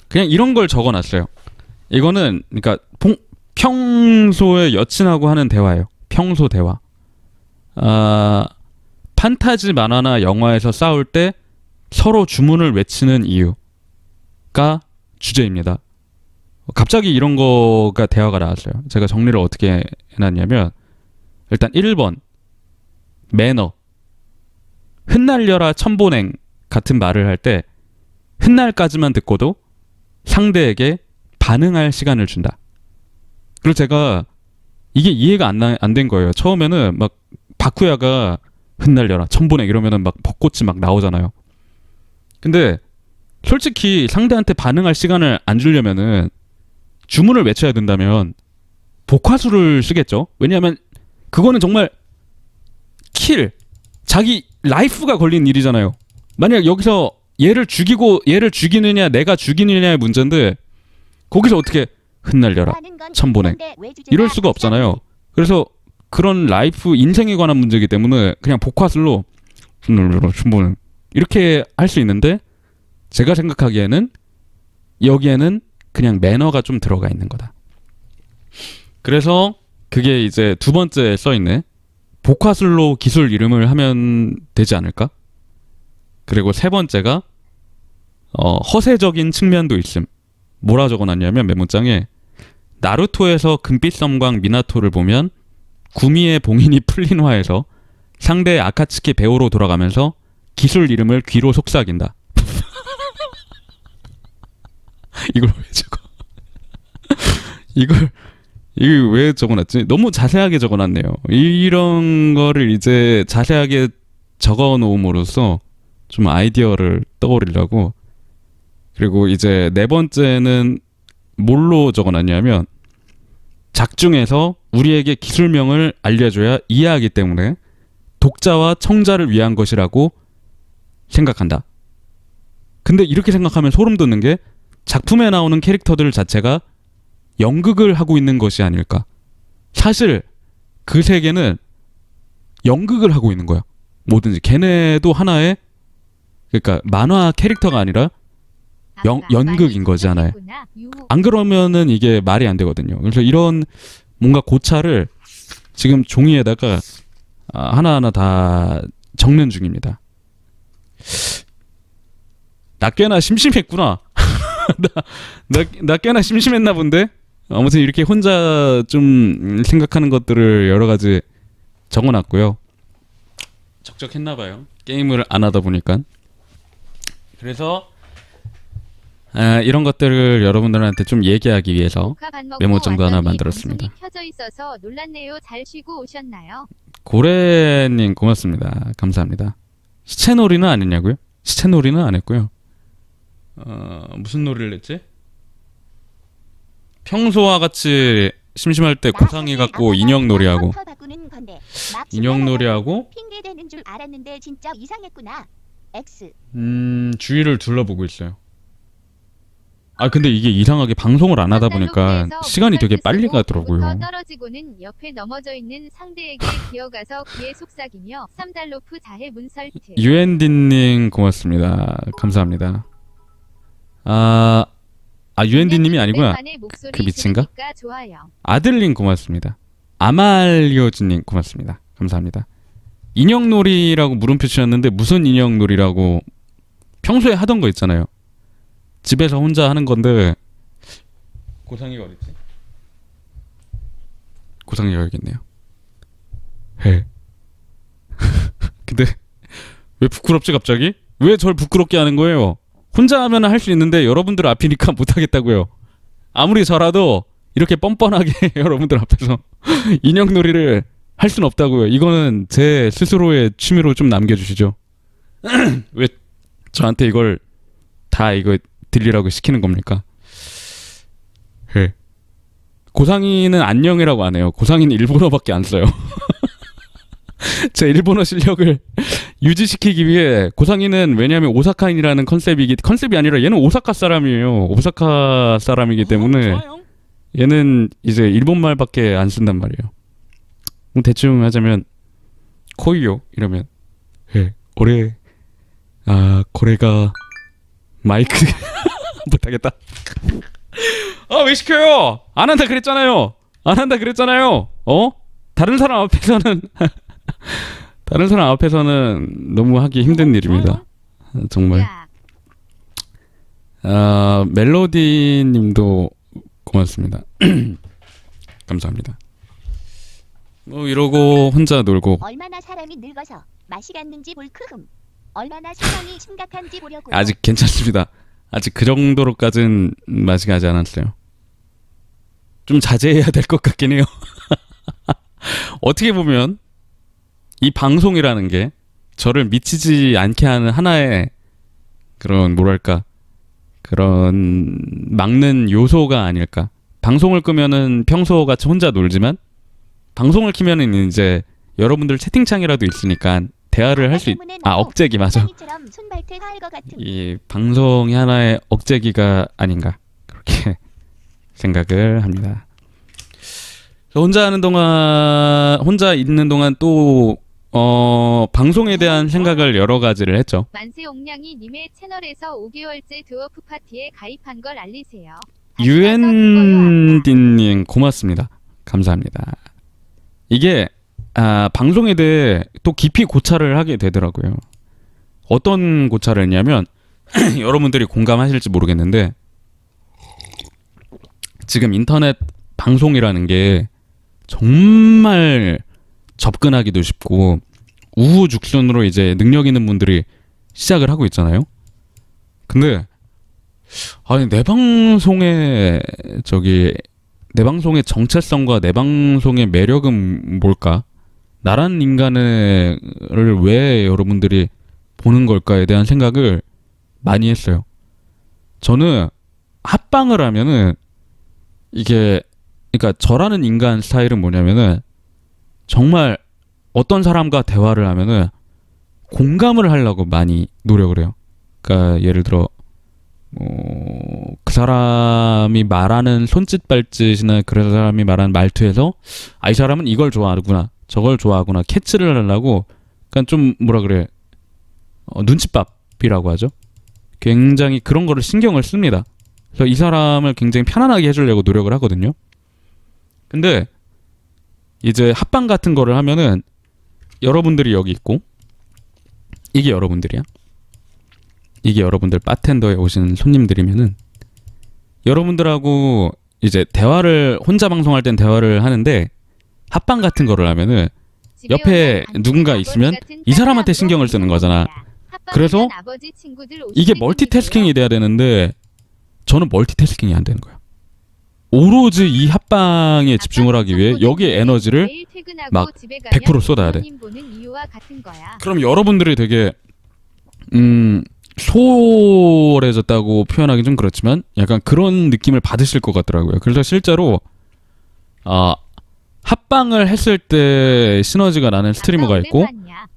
그냥 이런 걸 적어놨어요. 이거는 그러니까 봉- 평소에 여친하고 하는 대화예요. 평소 대화. 아 판타지 만화나 영화에서 싸울 때 서로 주문을 외치는 이유가 주제입니다. 갑자기 이런 거가 대화가 나왔어요. 제가 정리를 어떻게 해놨냐면 일단 1번 매너 흩날려라 천보냉 같은 말을 할 때 흩날까지만 듣고도 상대에게 반응할 시간을 준다. 그리고 제가 이게 이해가 안 된 거예요. 처음에는 막 바쿠야가 흩날려라 천보냉 이러면은 막 벚꽃이 막 나오잖아요. 근데 솔직히 상대한테 반응할 시간을 안 주려면은 주문을 외쳐야 된다면 복화수를 쓰겠죠. 왜냐하면 그거는 정말 kill 자기 life가 걸린 일이잖아요. 만약 여기서 얘를 죽이고 얘를 죽이느냐 내가 죽이느냐의 문제인데 거기서 어떻게 흩날려라 주제가 이럴 수가 없잖아요. 그래서 그런 life 인생에 관한 문제이기 때문에 그냥 복화술로 이렇게 할 수 있는데 제가 생각하기에는 여기에는 그냥 매너가 좀 들어가 있는 거다. 그래서 그게 이제 두 번째에 써 있네. 복화술로 기술 이름을 하면 되지 않을까? 그리고 세 번째가 어, 허세적인 측면도 있음. 뭐라 적어놨냐면 메모장에 나루토에서 금빛섬광 미나토를 보면 구미의 봉인이 풀린 화에서 상대 아카츠키 배우로 돌아가면서 기술 이름을 귀로 속삭인다. 이걸 왜 적어? 이걸 이걸 왜 적어놨지? 너무 자세하게 적어놨네요. 이런 거를 이제 자세하게 적어놓음으로써 좀 아이디어를 떠올리려고 그리고 이제 네 번째는 뭘로 적어놨냐면 작중에서 우리에게 기술명을 알려줘야 이해하기 때문에 독자와 청자를 위한 것이라고 생각한다. 근데 이렇게 생각하면 소름 돋는 게 작품에 나오는 캐릭터들 자체가 연극을 하고 있는 것이 아닐까. 사실 그 세계는 연극을 하고 있는 거야. 뭐든지 걔네도 하나의 그러니까 만화 캐릭터가 아니라 연- 아빠, 연극인. 유후. 안 그러면은 이게 말이 안 되거든요. 그래서 이런 뭔가 고찰을 지금 종이에다가 아, 하나하나 다 적는 중입니다. 나 꽤나 심심했구나. 나, 나, 나 꽤나 심심했나 본데? 아무튼 이렇게 혼자 좀 생각하는 것들을 여러 가지 적어놨고요. 적적했나 봐요. 게임을 안 하다 보니까. 그래서 아, 이런 것들을 여러분들한테 좀 얘기하기 위해서 메모장도 하나 만들었습니다. 켜져 있어서 놀랐네요. 잘 쉬고 오셨나요? 고래님 고맙습니다. 감사합니다. 시체놀이는 안 했냐고요? 시체놀이는 안 했고요. 어, 무슨 놀이를 했지? 평소와 같이 심심할 때 고상이 갖고 인형 놀이하고 인형 놀이하고 핑계 대는 줄 알았는데 진짜 이상했구나. X. 음, 주위를 둘러보고 있어요. 아 근데 이게 이상하게 방송을 안 하다 보니까 시간이 되게 빨리 가더라고요. 떨어지고는 옆에 넘어져 있는 상대에게 기어가서 귀에 속삭이며 삼달로프 자해 문설트. 유엔디님 고맙습니다. 감사합니다. 아, 아 유엔디님이 아니구나. 그 미친가? 아들님 고맙습니다. 아말리오즈님 고맙습니다. 감사합니다. 인형놀이라고 물음표 치셨는데 무슨 인형놀이라고 평소에 하던 거 있잖아요. 집에서 혼자 하는 건데 고상이가 어딨지? 고상이가 여기 있네요. 해. 근데 왜 부끄럽지 갑자기? 왜 절 부끄럽게 하는 거예요? 혼자 하면 할 수 있는데 여러분들 앞이니까 못 하겠다고요. 아무리 저라도 이렇게 뻔뻔하게 여러분들 앞에서 인형놀이를 할 수는 없다고요. 이거는 제 스스로의 취미로 좀 남겨주시죠. 왜 저한테 이걸 다 이거 들리라고 시키는 겁니까? 예. 고상이는 안녕이라고 안 해요. 고상이는 일본어밖에 안 써요. 제 일본어 실력을 유지시키기 위해 고상이는 왜냐하면 오사카인이라는 컨셉이기 컨셉이 아니라 얘는 오사카 사람이에요. 오사카 사람이기 때문에 좋아요. 얘는 이제 일본 말밖에 안 쓴단 말이에요. 뭐 대충 하자면 코이요 이러면 예 올해 아 고래가 마이크 못하겠다. 아 왜 시켜요? 안 한다 그랬잖아요. 안 한다 그랬잖아요. 어? 다른 사람 앞에서는 다른 사람 앞에서는 너무 하기 힘든 일입니다. 정말. 야, 아, 멜로디 님도 고맙습니다. 감사합니다. 뭐 이러고 혼자 놀고 얼마나 사람이 늙어서 맛이 갔는지 볼 크흠. 얼마나 상황이 심각한지 보려고요. 아직 괜찮습니다. 아직 그 정도로까지는 맛이 가지 않았어요. 좀 자제해야 될 것 같긴 해요. 어떻게 보면 이 방송이라는 게 저를 미치지 않게 하는 하나의 그런 뭐랄까 그런 막는 요소가 아닐까. 방송을 끄면은 평소 같이 혼자 놀지만 방송을 키면은 이제 여러분들 채팅창이라도 있으니까 대화를 할 수 있. 아 억제기 맞아. 이 방송이 하나의 억제기가 아닌가 그렇게 생각을 합니다. 저 혼자 하는 동안 혼자 있는 동안 또 어, 방송에 대한 생각을 여러 가지를 했죠. 만세옹냥이 님의 채널에서 5개월째 드워프 파티에 가입한 걸 알리세요. 유엔디님 고맙습니다. 감사합니다. 이게 아, 방송에 대해 또 깊이 고찰을 하게 되더라고요. 어떤 고찰을 했냐면 여러분들이 공감하실지 모르겠는데 지금 인터넷 방송이라는 게 정말 접근하기도 쉽고 우후죽순으로 이제 능력 있는 분들이 시작을 하고 있잖아요. 근데 아니 내 방송의 저기 내 방송의 정체성과 내 방송의 매력은 뭘까? 나란 인간을 왜 여러분들이 보는 걸까에 대한 생각을 많이 했어요. 저는 합방을 하면은 이게 그러니까 저라는 인간 스타일은 뭐냐면은 정말 어떤 사람과 대화를 하면은 공감을 하려고 많이 노력을 해요. 그러니까 예를 들어 뭐, 그 사람이 말하는 손짓 발짓이나 그 사람이 말하는 말투에서 아 이 사람은 이걸 좋아하구나 저걸 좋아하구나 캐치를 하려고 그러니까 좀 뭐라 그래 어, 눈칫밥이라고 하죠. 굉장히 그런 거를 신경을 씁니다. 그래서 이 사람을 굉장히 편안하게 해주려고 노력을 하거든요. 근데 이제 합방 같은 거를 하면은 여러분들이 여기 있고 이게 여러분들이야. 이게 여러분들 바텐더에 오시는 손님들이면은 여러분들하고 이제 대화를 혼자 방송할 땐 대화를 하는데 합방 같은 거를 하면은 옆에 누군가 있으면 이 사람한테 신경을 쓰는 거잖아. 그래서 이게 멀티태스킹이? 돼야 되는데 저는 멀티태스킹이 안 되는 거예요. 오로지 이 합방에 집중을 하기 위해 여기에 에너지를 막 집에 가면 100% 쏟아야 돼. 거야. 그럼 여러분들이 되게 음 소홀해졌다고 표현하기 좀 그렇지만 약간 그런 느낌을 받으실 것 같더라고요. 그래서 실제로 아 합방을 했을 때 시너지가 나는 스트리머가 아까 있고.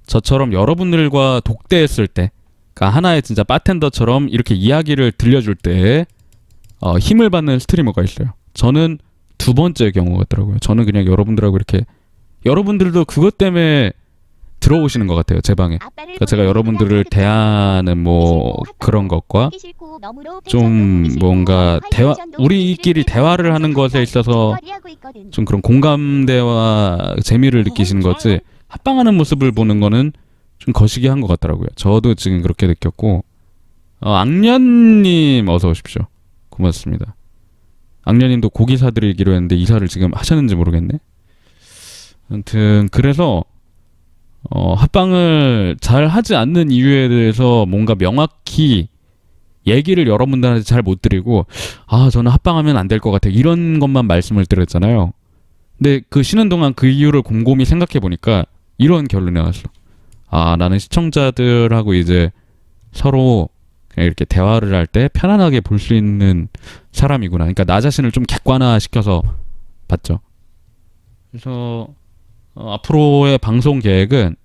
저처럼 여러분들과 독대했을 때, 그러니까 하나의 진짜 바텐더처럼 이렇게 이야기를 들려줄 때 어, 힘을 받는 스트리머가 있어요. 저는 두 번째 경우 같더라고요. 저는 그냥 여러분들하고 이렇게 여러분들도 그것 때문에 들어오시는 것 같아요. 제 방에. 그러니까 제가 여러분들을 대하는 뭐 그런 것과 좀 뭔가 대화 우리끼리 대화를 하는 것에 있어서 좀 그런 공감대와 재미를 느끼시는 거지 합방하는 모습을 보는 거는 좀 거시기 한 것 같더라고요. 저도 지금 그렇게 느꼈고 어, 악년님 어서 오십시오. 고맙습니다. 악년님도 고기 사드리기로 했는데 이사를 지금 하셨는지 모르겠네. 아무튼 그래서 어, 합방을 잘 하지 않는 이유에 대해서 뭔가 명확히 얘기를 여러분들한테 잘 못 드리고 아 저는 합방하면 안 될 것 같아요 이런 것만 말씀을 드렸잖아요. 근데 그 쉬는 동안 그 이유를 곰곰이 생각해 보니까 이런 결론이 나왔어. 아 나는 시청자들하고 이제 서로 이렇게 대화를 할 때 편안하게 볼 수 있는 사람이구나. 그러니까 나 자신을 좀 객관화 시켜서 봤죠. 그래서 어, 앞으로의 방송 계획은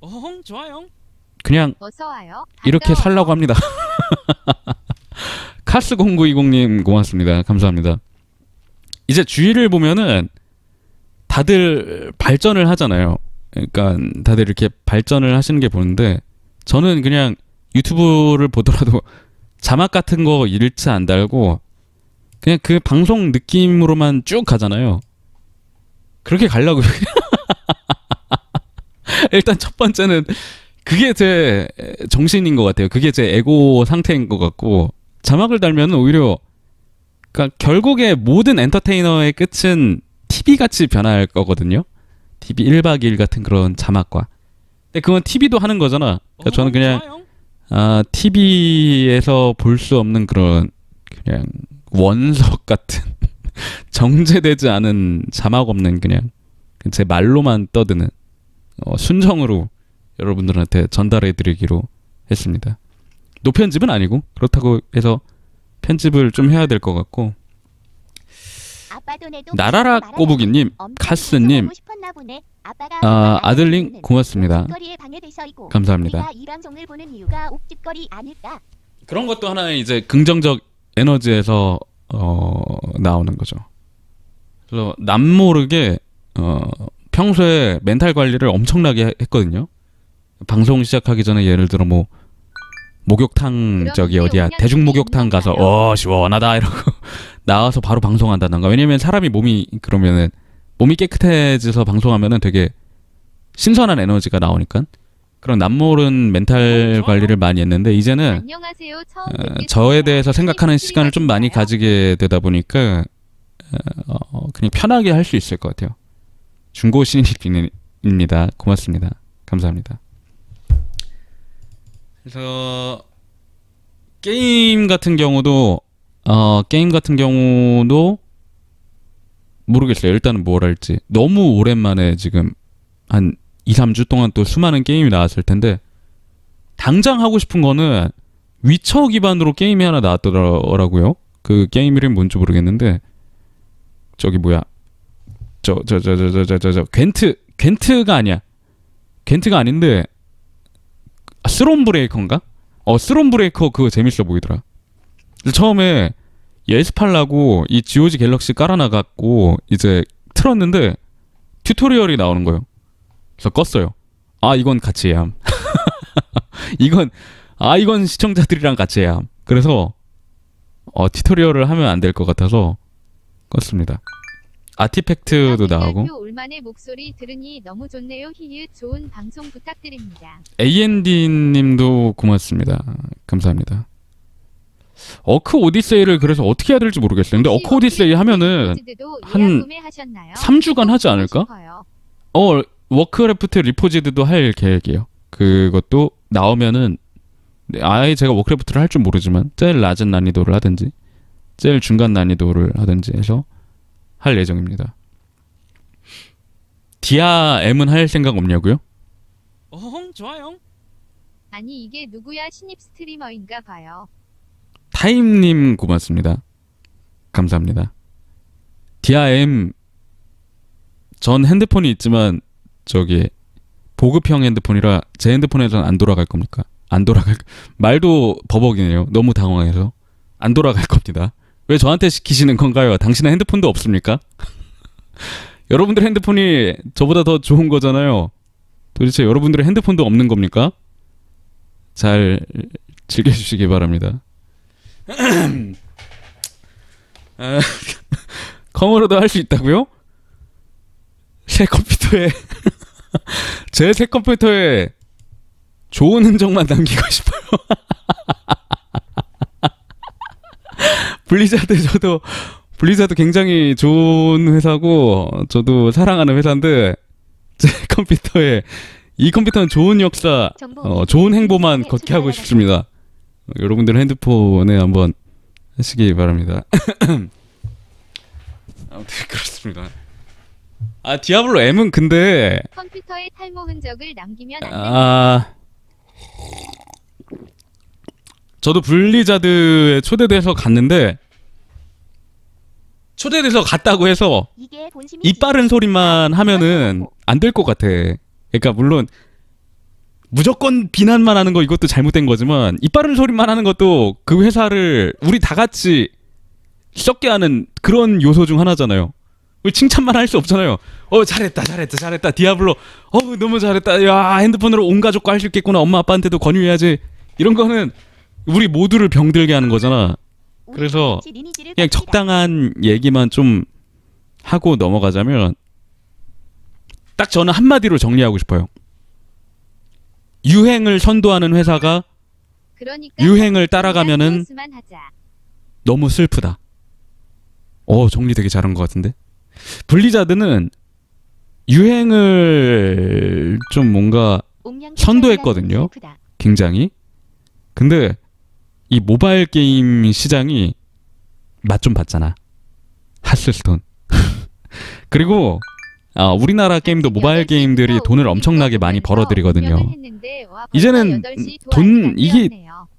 어흥 좋아요. 그냥 어서 와요. 이렇게. 살라고 합니다. 카스 0920님 고맙습니다. 감사합니다. 이제 주위를 보면은 다들 발전을 하잖아요. 그러니까 다들 이렇게 발전을 하시는 게 보는데 저는 그냥 유튜브를 보더라도 자막 같은 거 일치 안 달고 그냥 그 방송 느낌으로만 쭉 가잖아요. 그렇게 가려고요. 일단 첫 번째는 그게 제 정신인 것 같아요. 그게 제 에고 상태인 것 같고 자막을 달면 오히려 그러니까 결국에 모든 엔터테이너의 끝은 TV 같이 변할 거거든요. TV 1박 2일 같은 그런 자막과. 근데 그건 TV도 하는 거잖아. 그러니까 저는 어흥, 그냥. 아, TV에서 볼 수 없는 그런 그냥 원석 같은 정제되지 않은 자막 없는 그냥 제 말로만 떠드는 어, 순정으로 여러분들한테 전달해 드리기로 했습니다. 노편집은 아니고 그렇다고 해서 편집을 좀 해야 될 것 같고 나라라 꼬부기님, 카스님, 아, 아들링 고맙습니다. 감사합니다. 그런 것도 하나의 이제 긍정적 에너지에서 어, 나오는 거죠. 그래서 남 모르게 어, 평소에 멘탈 관리를 엄청나게 해- 했거든요. 방송 시작하기 전에 예를 들어 뭐 목욕탕 저기 어디야 대중 목욕탕 가서 어 시원하다 이러고 나와서 바로 방송한다던가 왜냐면 사람이 몸이 그러면은 몸이 깨끗해져서 방송하면은 되게 신선한 에너지가 나오니까 그런 남모른 멘탈 관리를 많이 했는데 이제는 안녕하세요. 처음 어. 저에 대해서 생각하는 시간을 좀 많이? 가지게 되다 보니까 어, 어, 그냥 편하게 할 수 있을 것 같아요. 중고 신입입니다. 고맙습니다. 감사합니다. 그래서 게임 같은 경우도 어, 게임 같은 경우도 모르겠어요. 일단은 뭘 할지 너무 오랜만에 지금 한 2, 3주 동안 또 수많은 게임이 나왔을 텐데 당장 하고 싶은 거는 위쳐 기반으로 게임이 하나 나왔더라고요. 그 게임 이름이 뭔지 모르겠는데 저기 뭐야 저 저 저 저 저 저 저 저 Gwent Gwent가 아니야 Gwent가 아닌데 아, Thronebreaker인가? 어 Thronebreaker 그거 재밌어 보이더라. 처음에 예스팔라고 이 GOG Galaxy 깔아놔갖고 이제 틀었는데 튜토리얼이 나오는 거예요. 그래서 껐어요. 아 이건 같이 해야 함. 이건 아 이건 시청자들이랑 같이 해야 함. 그래서 어 튜토리얼을 하면 안 될 것 같아서 껐습니다. 아티팩트도 나오고. AND님도 고맙습니다. 감사합니다. 어크 오디세이를 그래서 어떻게 해야 될지 모르겠어요. 근데 어크 오디세이 하면은 한 3주간 하지 않을까? 어 Warcraft Reforged도 할 계획이에요. 그것도 나오면은 네, 아예 제가 Warcraft를 할 줄 모르지만 제일 낮은 난이도를 하든지 제일 중간 난이도를 하든지 해서 할 예정입니다. 디아 M은 할 생각 없냐고요? 어흥 좋아요. 아니 이게 누구야 신입 streamer인가 봐요. 타임님 고맙습니다. 감사합니다. 디아M 전 핸드폰이 있지만 저기 보급형 핸드폰이라 제 핸드폰에서는 안 돌아갈 겁니까? 안 돌아갈 말도 버벅이네요. 너무 당황해서 안 돌아갈 겁니다. 왜 저한테 시키시는 건가요? 당신은 핸드폰도 없습니까? 여러분들 핸드폰이 저보다 더 좋은 거잖아요. 도대체 여러분들의 핸드폰도 없는 겁니까? 잘 즐겨주시기 바랍니다. 아, 컴으로도 할 수 있다고요? 새 컴퓨터에 제 새 컴퓨터에 좋은 흔적만 남기고 싶어요. 블리자드 저도 블리자드 굉장히 좋은 회사고 저도 사랑하는 회사인데 제 컴퓨터에 이 컴퓨터는 좋은 역사, 어, 좋은 행보만 걷게 하고 싶습니다. 어, 여러분들 핸드폰에 한번 하시기 바랍니다. 아무튼 그렇습니다. 아 디아블로 M은 근데 컴퓨터에 탈모 흔적을 남기면 안. 아 저도 블리자드에 초대돼서 갔는데 초대돼서 갔다고 해서 입 빠른 소리만 하면은 안 될 것 같아. 그러니까 물론 무조건 비난만 하는 거 이것도 잘못된 거지만 입 빠른 소리만 하는 것도 그 회사를 우리 다 같이 썩게 하는 그런 요소 중 하나잖아요. 칭찬만 할 수 없잖아요. 어 잘했다 잘했다 잘했다 디아블로 어 너무 잘했다 야 핸드폰으로 온 가족과 할 수 있겠구나 엄마 아빠한테도 권유해야지 이런 거는 우리 모두를 병들게 하는 거잖아. 그래서 그냥 적당한 얘기만 좀 하고 넘어가자면 딱 저는 한마디로 정리하고 싶어요. 유행을 선도하는 회사가 그러니까 유행을 따라가면은. 너무 슬프다. 어, 정리 되게 잘한 것 같은데. 블리자드는 유행을 좀 뭔가 선도했거든요. 굉장히. 근데 이 모바일 게임 시장이 맛 좀 봤잖아. 하스스톤. 그리고 아, 우리나라 게임도 모바일 게임들이 돈을 엄청나게 많이 벌어들이거든요. 이제는 돈, 이게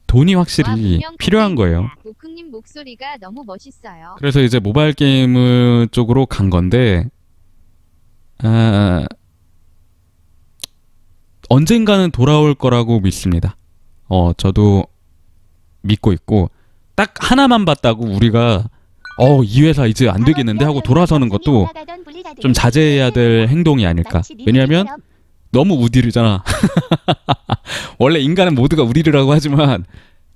돈이 확실히 필요한 거예요. 오크님 목소리가 너무 멋있어요. 그래서 이제 모바일 게임 쪽으로 간 건데 아, 언젠가는 돌아올 거라고 믿습니다. 어, 저도 믿고 있고 딱 하나만 봤다고 우리가 어, 이 회사 이제 안 되겠는데 하고 돌아서는 것도 좀 자제해야 될 행동이 아닐까. 왜냐하면 너무 우디르잖아. 원래 인간은 모두가 우디르라고 하지만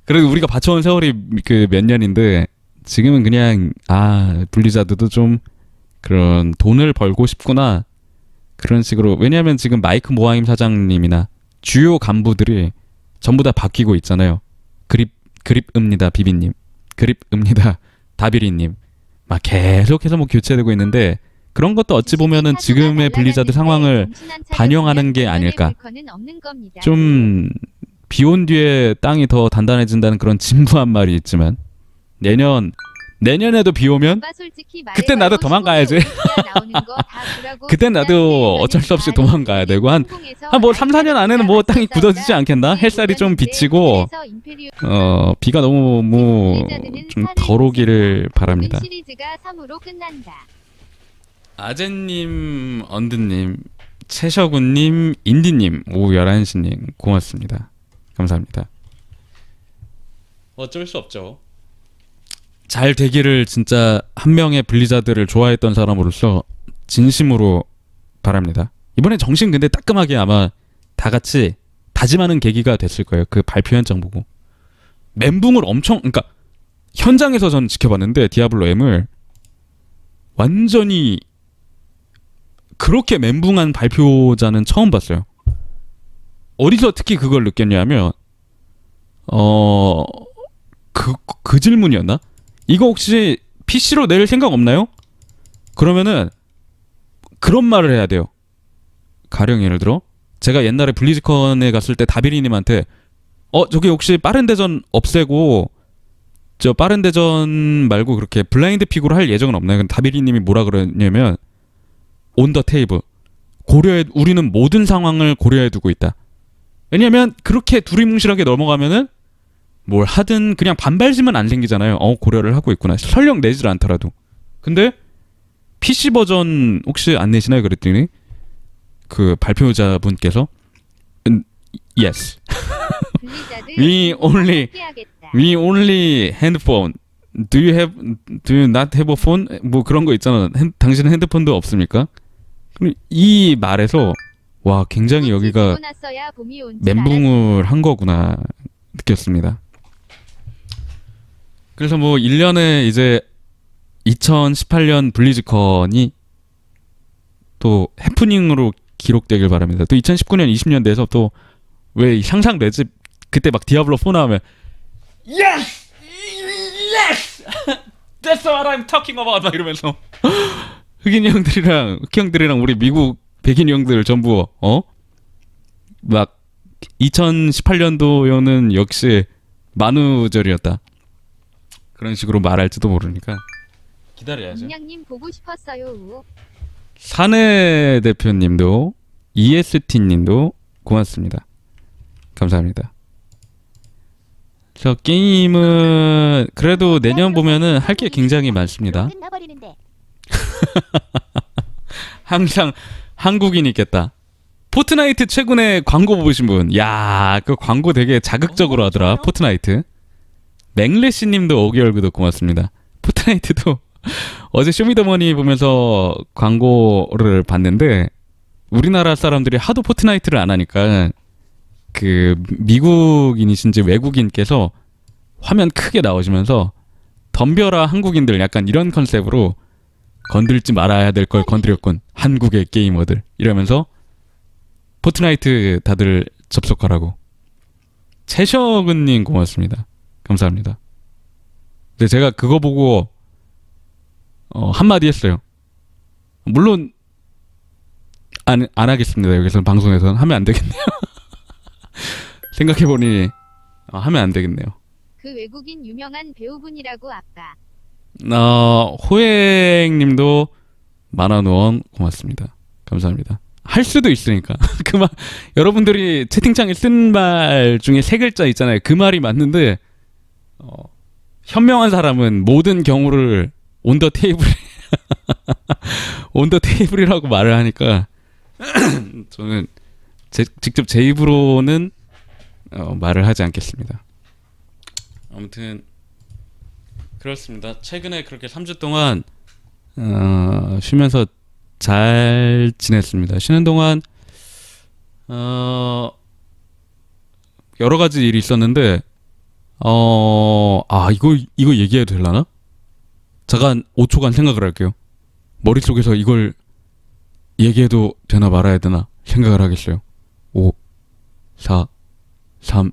그래도 우리가 바쳐온 세월이 그 몇 년인데 지금은 그냥 아 블리자드도 좀 그런 돈을 벌고 싶구나 그런 식으로 왜냐하면 지금 마이크 모하임 사장님이나 주요 간부들이 전부 다 바뀌고 있잖아요. 그립 그립읍니다 비비님, 그립읍니다 다비리님 막 계속해서 뭐 교체되고 있는데 그런 것도 어찌 보면은 지금의 블리자드 상황을 반영하는 게 아닐까. 좀 비온 뒤에 땅이 더 단단해진다는 그런 진부한 말이 있지만 내년 내년에도 비 오면 그때 나도 도망가야지. 그때 나도 어쩔 수 없이 도망가야 되고 한 한뭐 3, 4년 안에는 뭐 땅이 굳어지지 않겠나? 햇살이 좀 비치고 어 비가 너무 뭐좀 덜 오기를 바랍니다. 아재님, 언드님, 최셔군님, 인디님, 오후 11시님 고맙습니다. 감사합니다. 어쩔 수 없죠. 잘 되기를 진짜 한 명의 블리자드를 좋아했던 사람으로서 진심으로 바랍니다. 이번에 정신 근데 따끔하게 아마 다 같이 다짐하는 계기가 됐을 거예요. 그 발표 현장 보고. 멘붕을 엄청 그러니까 현장에서 전 지켜봤는데 디아블로 M을 완전히 그렇게 멘붕한 발표자는 처음 봤어요. 어디서 특히 그걸 느꼈냐면 어 그, 그 질문이었나? 이거 혹시 PC로 낼 생각 없나요? 그러면은 그런 말을 해야 돼요. 가령 예를 들어 제가 옛날에 블리즈컨에 갔을 때 다비리님한테 어 저기 혹시 빠른 대전 없애고 저 빠른 대전 말고 그렇게 블라인드 픽으로 할 예정은 없나요? 다비리님이 뭐라 그러냐면 온 더 테이블 고려해 우리는 모든 상황을 고려해 두고 있다. 왜냐면 그렇게 두리뭉실하게 넘어가면은 뭘 하든 그냥 반발심은 안 생기잖아요. 어 고려를 하고 있구나. 설령 내질 않더라도. 근데 PC 버전 혹시 안 내시나요? 그랬더니 그 발표자분께서 음, yes. We only we only handphone. Do you have do you not have a phone? 뭐 그런 거 있잖아. 핸, 당신은 핸드폰도 없습니까? 그럼 이 말에서 와 굉장히 여기가 멘붕을 한 거구나 느꼈습니다. 그래서 뭐 1년에 이제 2018년 블리즈컨이 또 해프닝으로 기록되길 바랍니다. 또 2019년 20년 돼서 또 왜 상상 매집 그때 막 디아블로 4 나오면 Yes! Yes! That's what I'm talking about 막 이러면서 흑인 형들이랑 흑 형들이랑 우리 미국 백인 형들 전부 어? 막 2018년도에는 역시 만우절이었다. 그런 식으로 말할지도 모르니까 기다려야죠. 민양님 보고 싶었어요. 우. 사내 대표님도 EST님도 고맙습니다. 감사합니다. 저 게임은 그래도 내년 보면은 할 게 굉장히 많습니다. 끝나버리는데 항상 한국인 있겠다. Fortnite 최근에 광고 보신 분, 야, 그 광고 되게 자극적으로 하더라. Fortnite. 맹레시 님도 5개월 구독 고맙습니다. 포트나이트도 어제 쇼미더머니 보면서 광고를 봤는데 우리나라 사람들이 하도 Fortnite를 안 하니까 그 미국인이신지 외국인께서 화면 크게 나오시면서 덤벼라 한국인들 약간 이런 컨셉으로 건들지 말아야 될 걸 건드렸군 한국의 게이머들. 이러면서 Fortnite 다들 접속하라고. 채셔근님 고맙습니다. 감사합니다. 근데 제가 그거 보고 어, 한마디 했어요. 물론 안, 안 하겠습니다. 여기서 방송에서는 하면 안 되겠네요. 생각해보니 어, 하면 안 되겠네요. 그 외국인 유명한 배우분이라고 아까. 어, 호행님도 만원 후원 고맙습니다. 감사합니다. 할 수도 있으니까 그 말 여러분들이 채팅창에 쓴 말 중에 세 글자 있잖아요. 그 말이 맞는데 어, 현명한 사람은 모든 경우를 온더 테이블 온더 테이블이라고 말을 하니까 저는 제, 직접 제 입으로는 어, 말을 하지 않겠습니다. 아무튼 그렇습니다. 최근에 그렇게 3주 동안 어, 쉬면서 잘 지냈습니다. 쉬는 동안 어, 여러 가지 일이 있었는데 어, 아 이거 이거 얘기해도 되려나? 잠깐 5초간 생각을 할게요. 머릿속에서 이걸 얘기해도 되나 말아야 되나 생각을 하겠어요. 5 4 3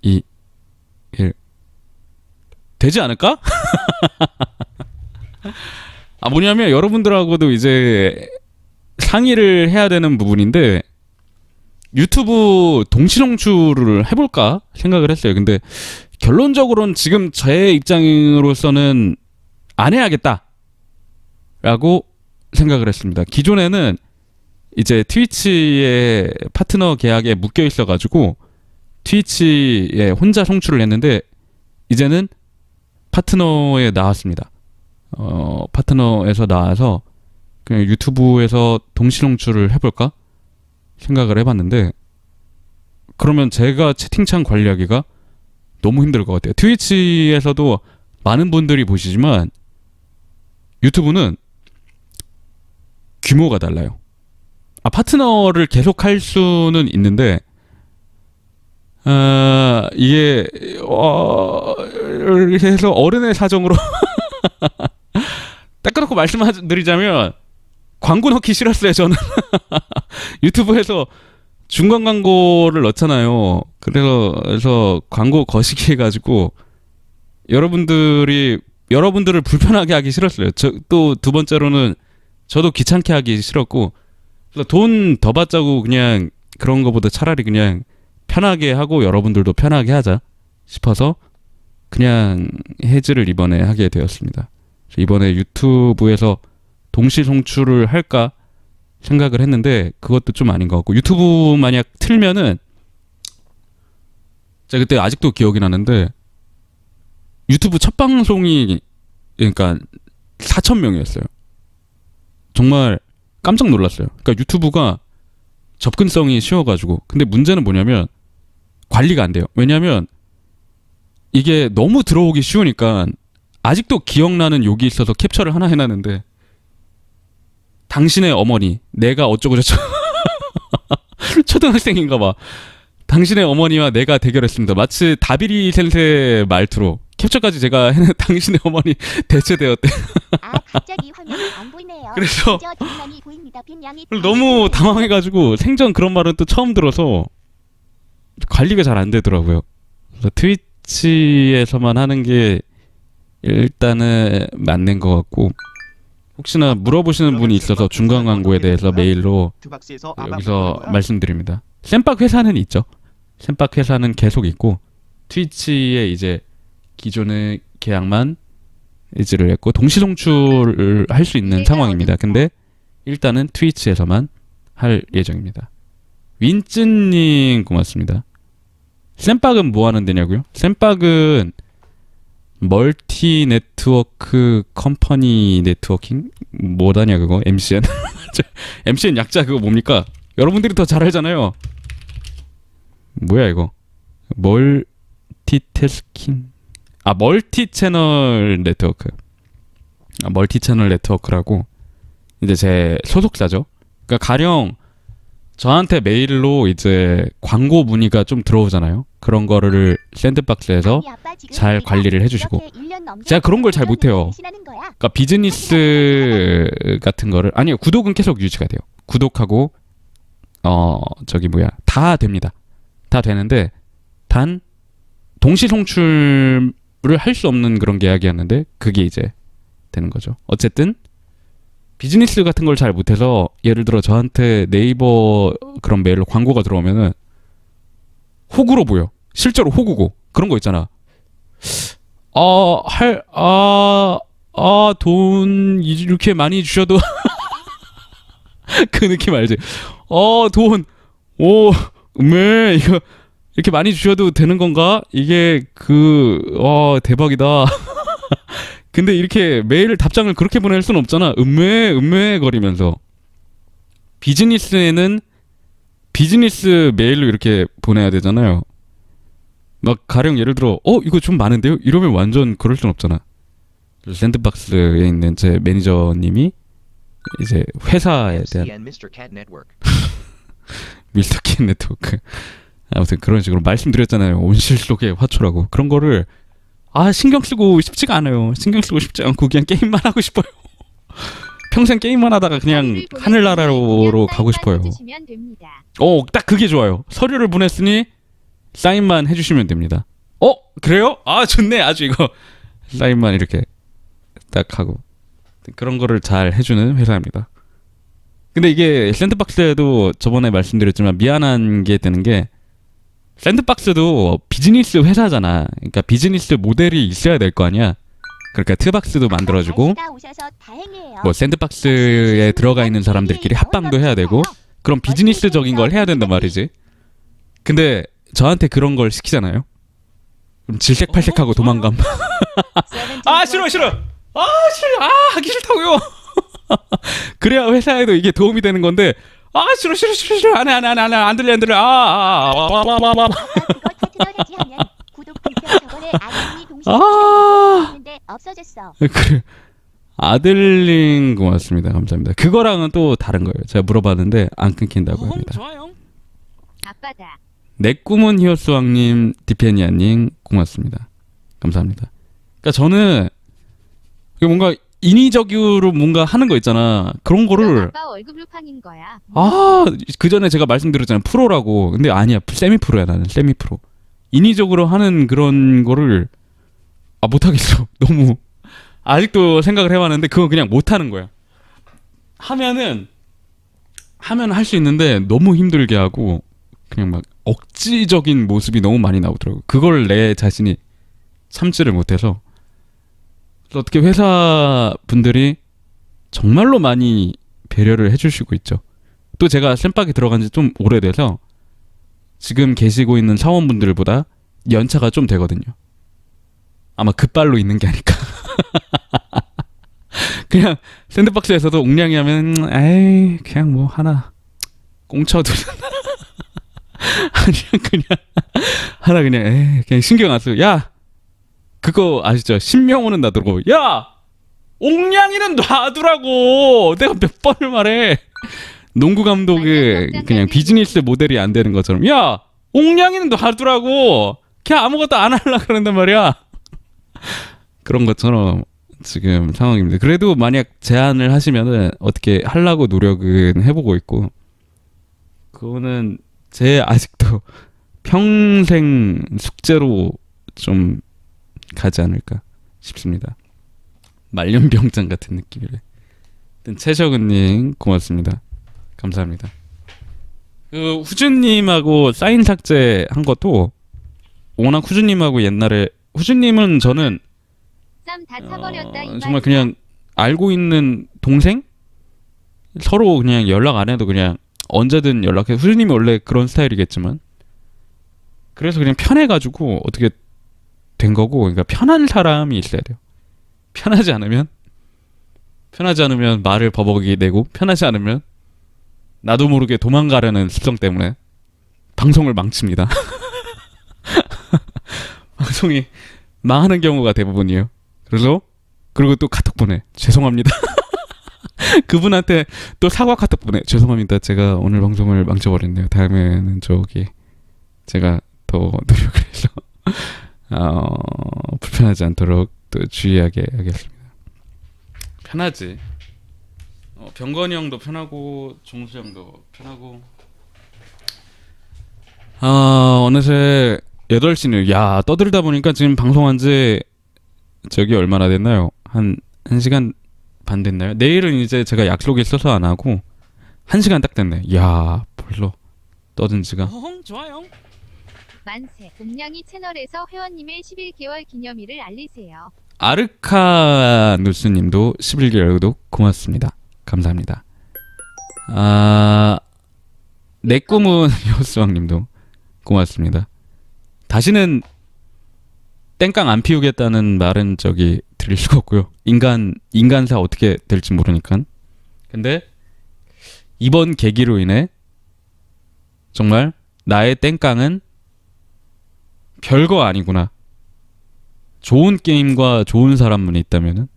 2 1 되지 않을까? 아 뭐냐면 여러분들하고도 이제 상의를 해야 되는 부분인데 유튜브 동시 송출을 해볼까 생각을 했어요. 근데 결론적으로는 지금 제 입장으로서는 안 해야겠다 라고 생각을 했습니다. 기존에는 이제 트위치의 파트너 계약에 묶여 있어가지고 트위치에 혼자 송출을 했는데 이제는 파트너에 나왔습니다. 어, 파트너에서 나와서 그냥 유튜브에서 동시 송출을 해볼까 생각을 해봤는데 그러면 제가 채팅창 관리하기가 너무 힘들 것 같아요. 트위치에서도 많은 분들이 보시지만 유튜브는 규모가 달라요. 아 파트너를 계속 할 수는 있는데 아 이게 어 해서 어른의 사정으로 딱 끊고 말씀드리자면 광고 넣기 싫었어요 저는. 유튜브에서 중간 광고를 넣잖아요. 그래서 그래서 광고 거시기 해가지고 여러분들이 여러분들을 불편하게 하기 싫었어요. 또 두 번째로는 저도 귀찮게 하기 싫었고 돈 더 받자고 그냥 그런 거보다 차라리 그냥 편하게 하고 여러분들도 편하게 하자 싶어서 그냥 해지를 이번에 하게 되었습니다. 이번에 유튜브에서 동시 송출을 할까 생각을 했는데 그것도 좀 아닌 것 같고 유튜브 만약 틀면은 제가 그때 아직도 기억이 나는데 유튜브 첫 방송이 그러니까 4천 명이었어요. 정말 깜짝 놀랐어요. 그러니까 유튜브가 접근성이 쉬워가지고 근데 문제는 뭐냐면 관리가 안 돼요. 왜냐하면 이게 너무 들어오기 쉬우니까 아직도 기억나는 욕이 있어서 캡처를 하나 해놨는데 당신의 어머니 내가 어쩌고 저쩌고 초등학생인가 봐 당신의 어머니와 내가 대결했습니다 마치 다비리 센세 말투로 캡처까지 제가 해낸 당신의 어머니 대체되었대 아 갑자기 화면이 안 보이네요. 그래서 너무 당황해가지고 생전 그런 말은 또 처음 들어서 관리가 잘 안 되더라고요. 그래서 트위치에서만 하는 게 일단은 맞는 것 같고 혹시나 물어보시는 분이 있어서 중간 광고에 대해서 메일로 투박스에서 여기서 말씀드립니다. 쌤박 회사는 있죠. 쌤박 회사는 계속 있고 트위치에 이제 기존의 계약만 이지를 했고 동시 송출을 할 수 있는 상황입니다. 근데 일단은 트위치에서만 할 예정입니다. 윈츠님 고맙습니다. 쌤박은 뭐 하는 데냐고요? 쌤박은 멀티 네트워크 컴퍼니 네트워킹 뭐다냐 그거 MCN MCN 약자 그거 뭡니까? 여러분들이 더 잘 알잖아요. 뭐야 이거? 멀티태스킹 아 multi channel network 아 multi channel network라고 이제 제 소속사죠. 그러니까 가령 저한테 메일로 이제 광고 문의가 좀 들어오잖아요. 그런 거를 Sandbox에서 잘 관리를 해주시고 이렇게 1년 넘게 제가 그런 걸 잘 못해요. 그러니까 비즈니스 같은 거를 아니요 구독은 계속 유지가 돼요. 구독하고 어 저기 뭐야 다 됩니다. 다 되는데 단 동시 송출을 할 수 없는 그런 계약이었는데 그게 이제 되는 거죠. 어쨌든 비즈니스 같은 걸 잘 못해서 예를 들어 저한테 네이버 그런 메일로 광고가 들어오면은 호구로 보여. 실제로 호구고 그런 거 있잖아. 아, 할, 아, 아, 돈 이렇게 많이 주셔도 그 느낌 알지? 어, 돈, 오, 네, 이거 이렇게 많이 주셔도 되는 건가? 이게 그, 어, 대박이다. 근데 이렇게 메일 답장을 그렇게 보낼 수는 없잖아. 음매, 음매 거리면서. 비즈니스에는 비즈니스 메일로 이렇게 보내야 되잖아요. 막 가령 예를 들어 어 이거 좀 많은데요? 이러면 완전 그럴 순 없잖아. 샌드박스에 있는 제 매니저님이 이제 회사에 대한 Network. 밀스킨 네트워크 아무튼 그런 식으로 말씀드렸잖아요. 온실 속의 화초라고 그런 거를 아 신경 쓰고 싶지가 않아요. 신경 쓰고 싶지 않고 그냥 게임만 하고 싶어요. 평생 게임만 하다가 그냥 하늘나라로 가고 싶어요. 어, 딱 그게 좋아요. 서류를 보냈으니 사인만 해주시면 됩니다. 어, 그래요? 아, 좋네. 아주 이거 사인만 이렇게 딱 하고 그런 거를 잘 해주는 회사입니다. 근데 이게 샌드박스에도 저번에 말씀드렸지만 미안한 게 되는 게 샌드박스도 비즈니스 회사잖아. 그러니까 비즈니스 모델이 있어야 될 거 아니야. 그러니까 트박스도 만들어주고. 뭐 샌드박스에 들어가 있는 사람들끼리 합방도 해야 되고 그런 비즈니스적인 걸 해야 된단 말이지. 근데 저한테 그런 걸 시키잖아요. 그럼 질색팔색하고 도망감. 아 싫어 싫어. 아 싫어. 아 하기 싫다고요. 그래야 회사에도 이게 도움이 되는 건데. 아 싫어 싫어 싫어 싫어 안해 안해 안해 안해 안 들려 안 들려 아아아아아아 동시에 아. 했는데 없어졌어. 그래. 아들링 고맙습니다 감사합니다 그거랑은 또 다른 거예요 제가 물어봤는데 안 끊긴다고 어흥 합니다 좋아요. 아빠다. 내 꿈은 히어스왕님, 디페니아님 고맙습니다. 감사합니다. 그러니까 저는 뭔가 인위적으로 뭔가 하는 거 있잖아. 그런 거를 아빠 월급 루팡인 거야. 아 그 전에 제가 말씀드렸잖아요 프로라고. 근데 아니야 세미 프로야 나는 세미 프로. 인위적으로 하는 그런 거를 아 못 하겠어. 너무 아직도 생각을 해 봤는데 그건 그냥 못 하는 거야. 하면은 하면 할 수 있는데 너무 힘들게 하고 그냥 막 억지적인 모습이 너무 많이 나오더라고. 그걸 내 자신이 참지를 못해서 어떻게 회사 분들이 정말로 많이 배려를 해주시고 있죠. 또 제가 쌤박에 들어간 지 좀 오래돼서 지금 계시고 있는 사원분들보다 연차가 좀 되거든요. 아마 급발로 있는 게 아닐까. 그냥 샌드박스에서도 옹량이 하면 에이 그냥 뭐 하나 꽁쳐도 아니야 그냥 하나 그냥 에이 그냥 신경 안 쓰고 야 그거 아시죠? 신명호는 놔두고 야! 옹량이는 놔두라고! 내가 몇 번을 말해. 농구 감독의 그냥 비즈니스 모델이 안 되는 것처럼 야! 옹량이는 놔두라고! 그냥 아무것도 안 하려 그런단 말이야. 그런 것처럼 지금 상황입니다. 그래도 만약 제안을 하시면은 어떻게 하려고 노력은 해보고 있고 그거는 제 아직도 평생 숙제로 좀 가지 않을까 싶습니다. 말년병장 같은 느낌이래. 최석은님 고맙습니다. 감사합니다. 그 후주님하고 사인 삭제 한 것도 워낙 후주님하고 옛날에 후주님은 저는 어, 이 정말 그냥 알고 있는 동생 서로 그냥 연락 안 해도 그냥 언제든 연락해. 후주님이 원래 그런 스타일이겠지만 그래서 그냥 편해가지고 어떻게 된 거고 그러니까 편한 사람이 있어야 돼요. 편하지 않으면 편하지 않으면 말을 버벅이 내고 편하지 않으면 나도 모르게 도망가려는 습성 때문에 방송을 망칩니다. 방송이 망하는 경우가 대부분이에요. 그래서 그리고 또 카톡 보내 죄송합니다. 그분한테 또 사과 카톡 보내 죄송합니다. 제가 오늘 방송을 망쳐버렸네요. 다음에는 저기 제가 더 노력을 해서 어, 불편하지 않도록 또 주의하게 하겠습니다. 편하지. 어, 병건이 형도 편하고 종수 형도 편하고. 아 어느새 8시는 야 떠들다 보니까 지금 방송한 지 저기 얼마나 됐나요? 한 1시간 반 됐나요? 내일은 이제 제가 약속이 있어서 안 하고 1시간 딱 됐네. 야 벌써 떠든 지가 어흥 좋아요. 만세. 옴냥이 채널에서 회원님의 11개월 기념일을 알리세요. 아르카 누스님도 11개월 구독 고맙습니다. 감사합니다. 아, 내 꿈은 여수왕님도 고맙습니다. 다시는 땡깡 안 피우겠다는 말은 저기 드릴 수가 없고요. 인간 인간사 어떻게 될지 모르니까. 근데 이번 계기로 인해 정말 나의 땡깡은 별거 아니구나. 좋은 게임과 좋은 사람만 있다면은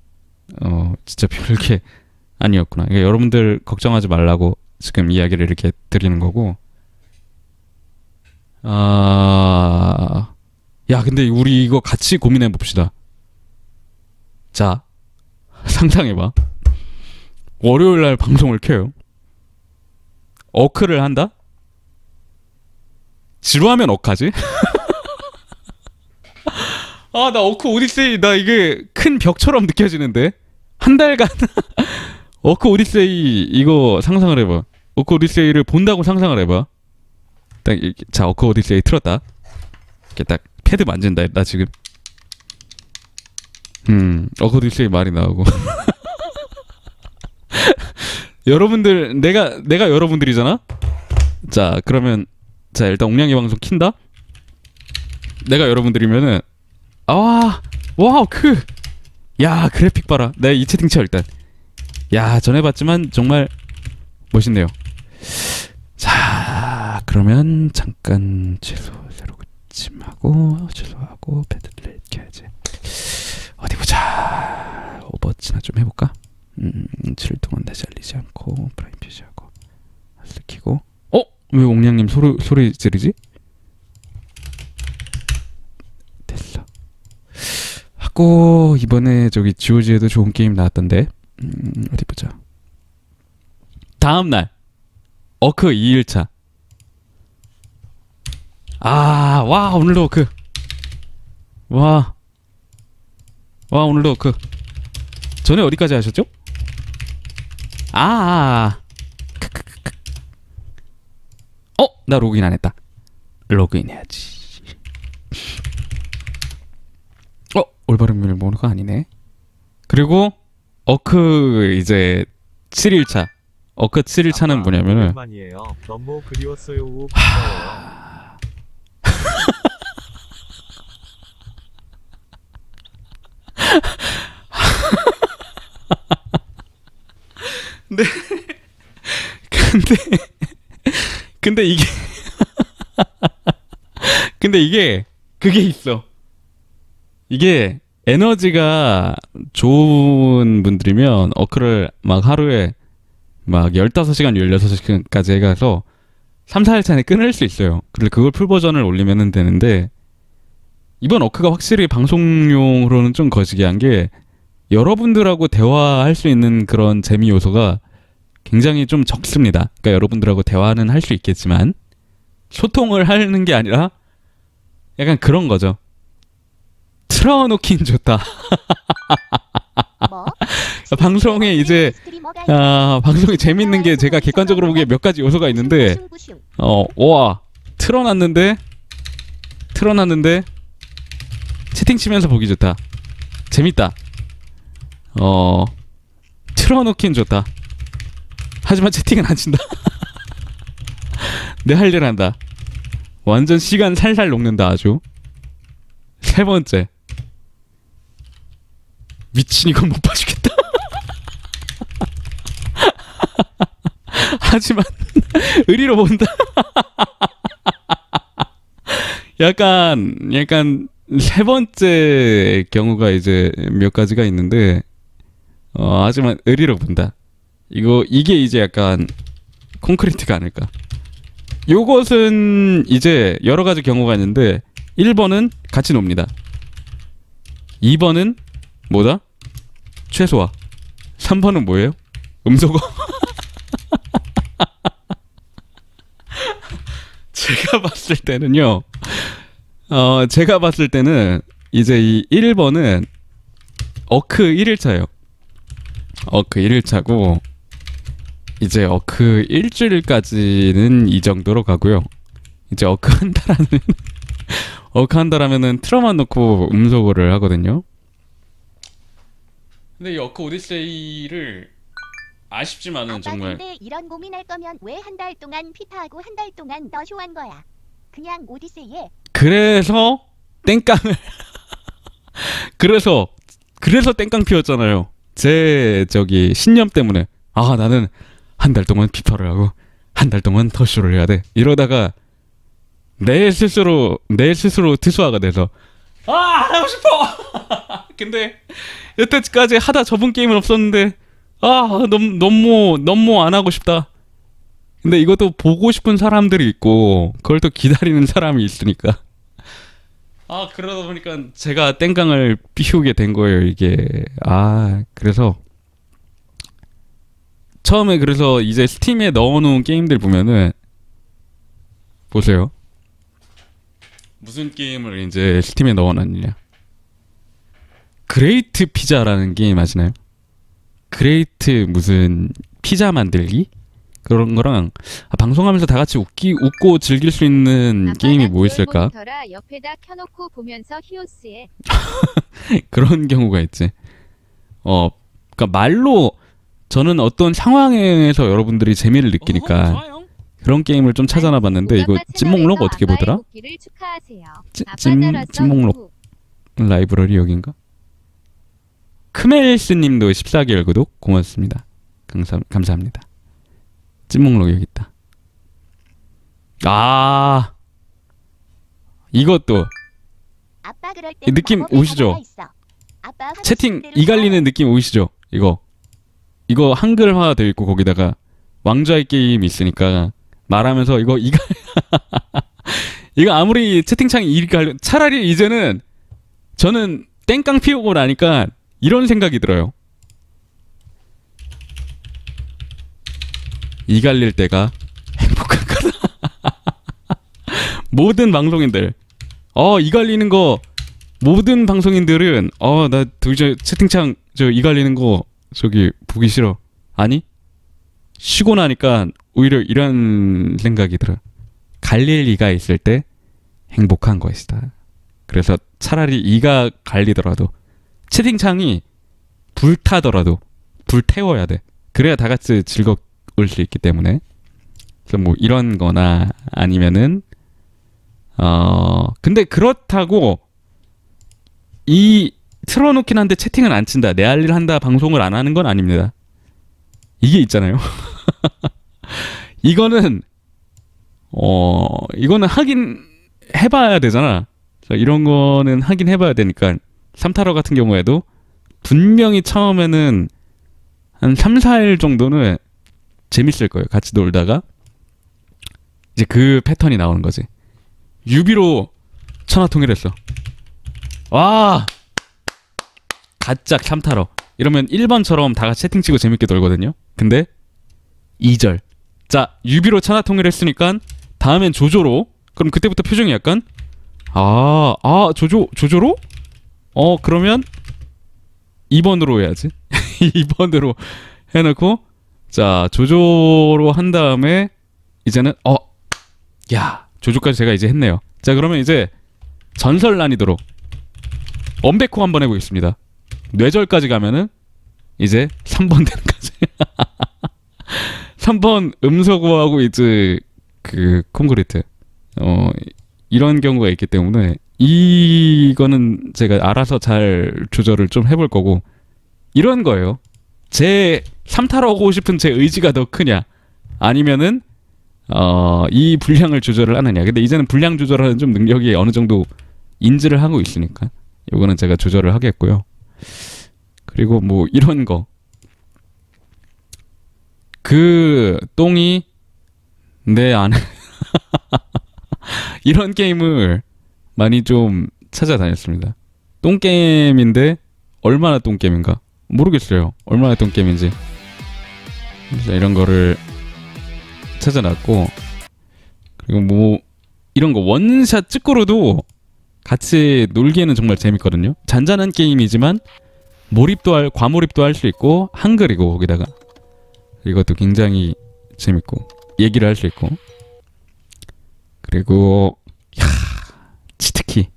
어 진짜 별게 아니었구나. 그러니까 여러분들 걱정하지 말라고 지금 이야기를 이렇게 드리는 거고. 아, 야 근데 우리 이거 같이 고민해 봅시다. 자, 상상해봐. 월요일 날 방송을 켜요. 어크를 한다? 지루하면 어카지? 아, 나 어크 오디세이 나 이게 큰 벽처럼 느껴지는데 한 달간 어크 오디세이 이거 상상을 해봐. 어크 오디세이를 본다고 상상을 해봐. 딱 이렇게, 자 어크 오디세이 틀었다. 이렇게 딱 패드 만진다. 나 지금. 음, 어크 오디세이 말이 나오고. 여러분들 내가 내가 여러분들이잖아. 자 그러면 자 일단 옥냥이 방송 킨다. 내가 여러분들이면은 아, 와우, 그, 야, 그래픽 봐라. 내이 채팅쳐 일단. 야, 전에 봤지만 정말 멋있네요. 자, 그러면 잠깐 취소, 새로 고침하고 취소하고 패드를 켜야지. 어디 보자. Overwatch나 좀 해볼까? 음, 7일 동안 다시 알리지 않고 Prime 표시하고 하스 키고. 어? 왜 옥냥님 소리 소리 지르지? 됐어. 하고 이번에 저기 GOG에도 좋은 게임 나왔던데 음, 어디 보자. 다음 날 어크 2일차. 아, 와 오늘도 어크. 와, 와 오늘도 어크. 전에 어디까지 하셨죠? 아, 아. 크크크크. 어, 나 로그인 안 했다. 로그인 해야지. 어 올바른 밀모가 아니네. 그리고 어크 이제 7일차. 어크 7일차는 뭐냐면은. 너무 그리웠어요. 우 반가워요. 근데 근데 이게 근데 이게 그게 있어. 이게 에너지가 좋은 분들이면 어크를 막 하루에 막 15시간, 16시간까지 해가서 3, 4일 차에 끊을 수 있어요. 그리고 그걸 풀 버전을 올리면 되는데 이번 어크가 확실히 방송용으로는 좀 거시기한 게 여러분들하고 대화할 수 있는 그런 재미 요소가 굉장히 좀 적습니다. 그러니까 여러분들하고 대화는 할 수 있겠지만 소통을 하는 게 아니라 약간 그런 거죠. 틀어놓긴 좋다. 뭐? 방송에 이제 스트리머가 아 방송이 재밌는 게 제가 객관적으로 보기에 몇 가지 요소가 있는데. 어, 와, 틀어놨는데, 틀어놨는데, 채팅 치면서 보기 좋다. 재밌다. 어, 틀어놓긴 좋다. 하지만 채팅은 안 친다. 내 할 일 한다. 완전 시간 살살 녹는다, 아주. 세 번째. 미친 이건 못 봐주겠다. 하지만, 의리로 본다. 약간 약간 세 번째 경우가 이제 몇 가지가 있는데 어 하지만 의리로 본다. 이거 이게 이제 약간 콘크리트가 아닐까. 요것은 이제 여러 가지 경우가 있는데 1번은 같이 놉니다. 2번은 뭐다? 최소화. 3번은 뭐예요? 음소거. 제가 봤을 때는요. 어, 제가 봤을 때는 이제 이 1번은 어크 1일차예요. 어크 1일차고 이제 어크 일주일까지는 이 정도로 가고요. 이제 어크 한 달 하면 어크 한 달 하면은 틀어만 놓고 음소거를 하거든요. 근데 이 어크 오디세이를 아쉽지만은 아빠 정말 근데 이런 고민할 거면 왜 한 달 동안 피타하고 한 달 동안 너 쇼한 거야? 그냥 오디세이에 그래서 땡깡을 그래서 그래서 땡깡 피웠잖아요. 제 저기 신념 때문에 아 나는 한 달 동안 피파를 하고 한 달 동안 더 쇼를 해야 돼. 이러다가 내 스스로 내 스스로 트수화가 돼서 아 하고 싶어. 근데 여태까지 하다 접은 게임은 없었는데 아 너무 너무 너무 안 하고 싶다. 근데 이것도 보고 싶은 사람들이 있고 그걸 또 기다리는 사람이 있으니까 아 그러다 보니까 제가 땡깡을 피우게 된 거예요 이게 아 그래서 처음에 그래서 이제 Steam에 넣어놓은 게임들 보면은 보세요 무슨 게임을 이제 Steam에 넣어놨느냐 Great Pizza라는 게임 아시나요? Great 무슨 피자 만들기 그런 거랑 아, 방송하면서 다 같이 웃기 웃고 즐길 수 있는 게임이 뭐 있을까? 모니터라 옆에다 켜놓고 보면서 히오스에 그런 경우가 있지. 어, 그러니까 말로 저는 어떤 상황에서 여러분들이 재미를 느끼니까 어흥, 좋아요. 그런 게임을 좀 찾아나 봤는데 이거 오가빠 찜목록 어떻게 보더라? 찜- 찜- 찜목록. 라이브러리 여긴가? 크멜스님도 14개월 구독 고맙습니다. 감사, 감사합니다. 찐목록 여기 있다. 아 이것도 느낌 오시죠? 채팅 이갈리는 느낌 오시죠? 이거 이거 한글화 되어 있고 거기다가 왕좌의 게임 있으니까 말하면서 이거 이가 이거 아무리 채팅창이 이갈 차라리 이제는 저는 땡깡 피우고 나니까 이런 생각이 들어요. 이 갈릴 때가 행복한 거다. 모든 방송인들 어 이 갈리는 거 모든 방송인들은 어 나 도저히 채팅창 저 이 갈리는 거 저기 보기 싫어 아니 쉬고 나니까 오히려 이런 생각이 들어 갈릴 이가 있을 때 행복한 것이다. 그래서 차라리 이가 갈리더라도 채팅창이 불타더라도 불태워야 돼. 그래야 다 같이 즐거울 수 있기 때문에. 그래서 뭐 이런 거나 아니면은 어 근데 그렇다고 이 틀어놓긴 한데 채팅은 안 친다. 내 할 일 한다 방송을 안 하는 건 아닙니다. 이게 있잖아요 이거는 어 이거는 하긴 해봐야 되잖아. 자, 이런 거는 하긴 해봐야 되니까 삼타러 같은 경우에도 분명히 처음에는 한 3, 4일 정도는 재밌을 거예요. 같이 놀다가. 이제 그 패턴이 나오는 거지. 유비로 천하 통일했어. 와! 가짝 삼타러. 이러면 1번처럼 다 같이 채팅 치고 재밌게 놀거든요. 근데 2절 자 유비로 천하 통일했으니까 다음엔 조조로 그럼 그때부터 표정이 약간 아, 아 조조 조조로? 어 그러면 2번으로 해야지 2번으로 해놓고 자 조조로 한 다음에 이제는 어야 조조까지 제가 이제 했네요. 자 그러면 이제 전설 난이도로 엄베코 한번 해보겠습니다. 뇌절까지 가면은 이제 3번 되는 거지. 3번 음소거하고 이제 그 콘크리트 어 이런 경우가 있기 때문에 이거는 제가 알아서 잘 조절을 좀 해볼 거고 이런 거예요. 제 3타로 고 싶은 제 의지가 더 크냐 아니면은 어 이 분량을 조절을 하느냐. 근데 이제는 분량 조절하는 좀 능력이 어느 정도 인지를 하고 있으니까 요거는 제가 조절을 하겠고요. 그리고 뭐 이런 거. 그 똥이 내 안에 이런 게임을 많이 좀 찾아다녔습니다. 똥 게임인데 얼마나 똥 게임인가 모르겠어요. 얼마나 똥 게임인지. 이런 거를 찾아놨고 그리고 뭐 이런 거 원샷 찍고로도 같이 놀기에는 정말 재밌거든요. 잔잔한 게임이지만 몰입도 할 과몰입도 할 수 있고 한글이고 거기다가 이것도 굉장히 재밌고 얘기를 할 수 있고 그리고 야 치트키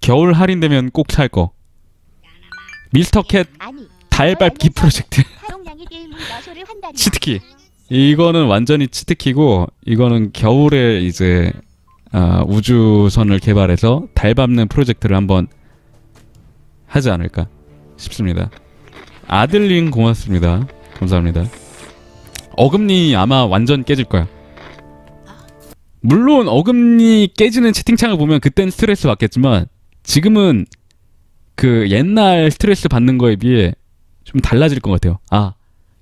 겨울 할인되면 꼭 살 거 미스터 캣 아니 달 밟기 프로젝트. 치트키 이거는 완전히 치트키고 이거는 겨울에 이제 아, 우주선을 개발해서 달 밟는 프로젝트를 한번 하지 않을까 싶습니다. 아들링 고맙습니다. 감사합니다. 어금니 아마 완전 깨질 거야. 물론 어금니 깨지는 채팅창을 보면 그땐 스트레스 받겠지만 지금은 그 옛날 스트레스 받는 거에 비해 좀 달라질 것 같아요. 아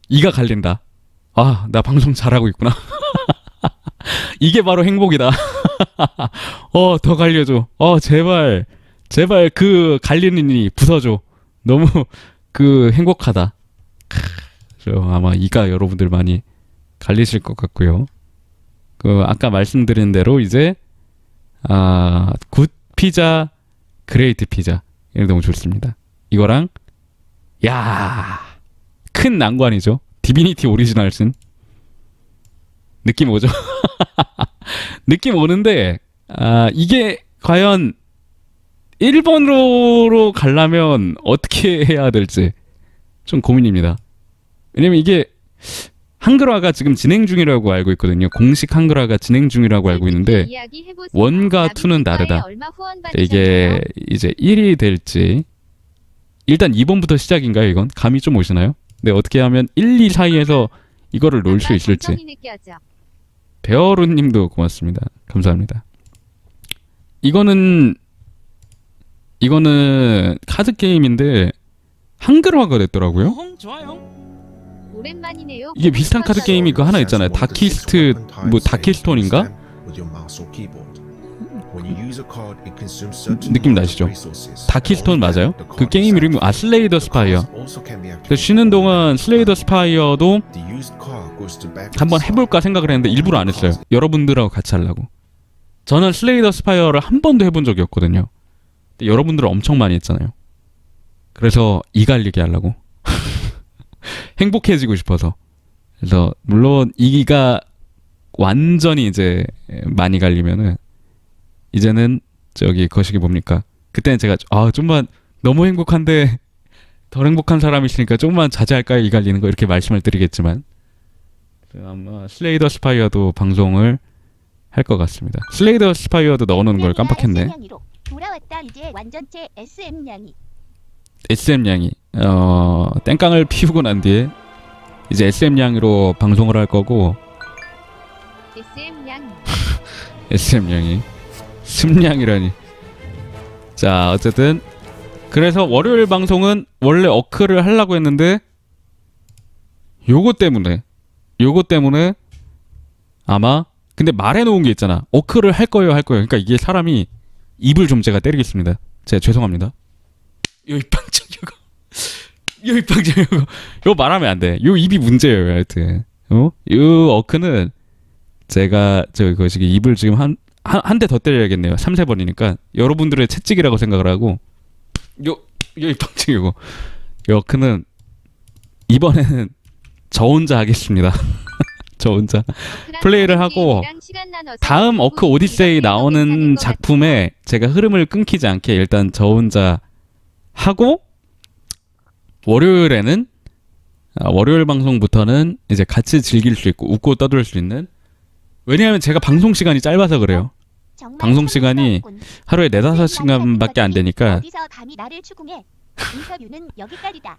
이가 갈린다. 아, 나 방송 잘하고 있구나. 이게 바로 행복이다. 어, 더 갈려줘. 어, 제발, 제발 그 갈리는 이 부서줘. 너무 그 행복하다. 크, 저 아마 이가 여러분들 많이 갈리실 것 같고요. 그 아까 말씀드린 대로 이제 아, Good Pizza, Great Pizza. 이거 너무 좋습니다. 이거랑 야, 큰 난관이죠. Divinity Original Sin 느낌 오죠? 느낌 오는데 아 이게 과연 일본어로 가려면 어떻게 해야 될지 좀 고민입니다. 왜냐면 이게 한글화가 지금 진행 중이라고 알고 있거든요. 공식 한글화가 진행 중이라고 알고 있는데 원과 투는 다르다. 이게 이제 1이 될지 일단 2번부터 시작인가요 이건? 감이 좀 오시나요? 네 어떻게 하면 1, 2 사이에서 이거를 놓을 수 있을지 베어루 님도 고맙습니다 감사합니다 이거는 이거는 카드 게임인데 한글화가 됐더라고요 좋아요. 오랜만이네요. 이게 비슷한 카드 게임이 그 하나 있잖아요 다키스트 뭐 다키스톤인가? 느낌 나시죠? 다키스톤 맞아요? 그 게임 이름이 아 Slay the Spire 그래서 쉬는 동안 Slay the Spire도 한번 해볼까 생각을 했는데 일부러 안 했어요 여러분들하고 같이 하려고 저는 Slay the Spire를 한 번도 해본 적이 없거든요 여러분들은 엄청 많이 했잖아요 그래서 이 갈리게 하려고 행복해지고 싶어서. 그래서 물론 이가 완전히 이제 많이 갈리면은 이제는 저기 거시기 뭡니까? 그때는 제가 아 좀만 너무 행복한데 덜 행복한 사람이 있으니까 조금만 자제할까요? 이 갈리는 거 이렇게 말씀을 드리겠지만. 아마 Slay the Spire도 방송을 할 것 같습니다. Slay the Spire도 넣어놓은 걸 깜빡했네. 돌아왔다 이제 완전체 SM냥이. SM 양이 어 땡깡을 피우고 난 뒤에 이제 SM 양으로 방송을 할 거고 SM 양. SM 양이. 승량이라니. 자 어쨌든 그래서 월요일 방송은 원래 어크를 하려고 했는데 요거 때문에 요거 때문에 아마 근데 말해놓은 게 있잖아. 어크를 할 거예요 할 거예요. 그러니까 이게 사람이 입을 좀 제가 때리겠습니다. 제가 죄송합니다 요 입방정 요거 요 입방정 요거 요 말하면 안 돼 요 입이 문제예요 하여튼. 어? 요 어크는 제가 저 거시기 입을 지금 한 한 대 더 때려야겠네요. 3, 세 번이니까. 여러분들의 채찍이라고 생각을 하고. 요, 요 입방증 이거 요 어크는 이번에는 저 혼자 하겠습니다. 저 혼자 플레이를 하고 다음 어크 오디세이 나오는 작품에 제가 흐름을 끊기지 않게 일단 저 혼자 하고 월요일에는 아, 월요일 방송부터는 이제 같이 즐길 수 있고 웃고 떠들 수 있는 왜냐하면 제가 방송 시간이 짧아서 그래요. 방송 시간이. 하루에 네다섯 시간밖에 안 되니까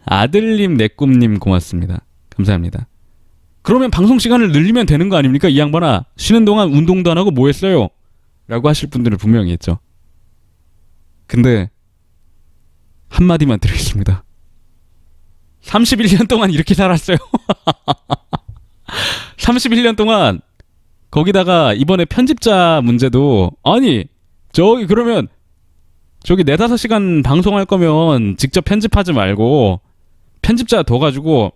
아들님 내 꿈님 고맙습니다. 감사합니다. 그러면 방송 시간을 늘리면 되는 거 아닙니까? 이 양반아 쉬는 동안 운동도 안 하고 뭐 했어요? 라고 하실 분들은 분명히 있죠. 근데 한마디만 드리겠습니다. 31년 동안 이렇게 살았어요. 31년 동안 거기다가 이번에 편집자 문제도 아니 저기 그러면 저기 네다섯 시간 방송할 거면 직접 편집하지 말고 편집자 둬가지고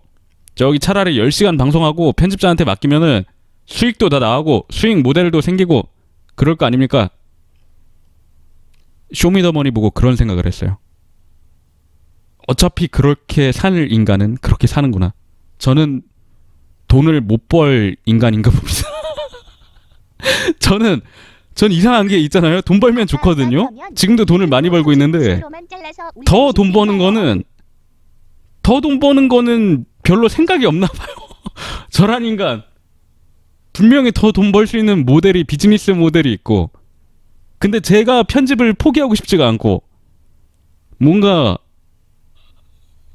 저기 차라리 10시간 방송하고 편집자한테 맡기면은 수익도 다 나오고 수익 모델도 생기고 그럴 거 아닙니까? 쇼미더머니 보고 그런 생각을 했어요. 어차피 그렇게 살 인간은 그렇게 사는구나. 저는 돈을 못 벌 인간인가 봅니다. 저는 전 이상한 게 있잖아요. 돈 벌면 좋거든요. 지금도 돈을 많이 벌고 있는데 더 돈 버는 거는 더 돈 버는 거는 별로 생각이 없나 봐요. 저란 인간 분명히 더 돈 벌 수 있는 모델이 비즈니스 모델이 있고 근데 제가 편집을 포기하고 싶지가 않고 뭔가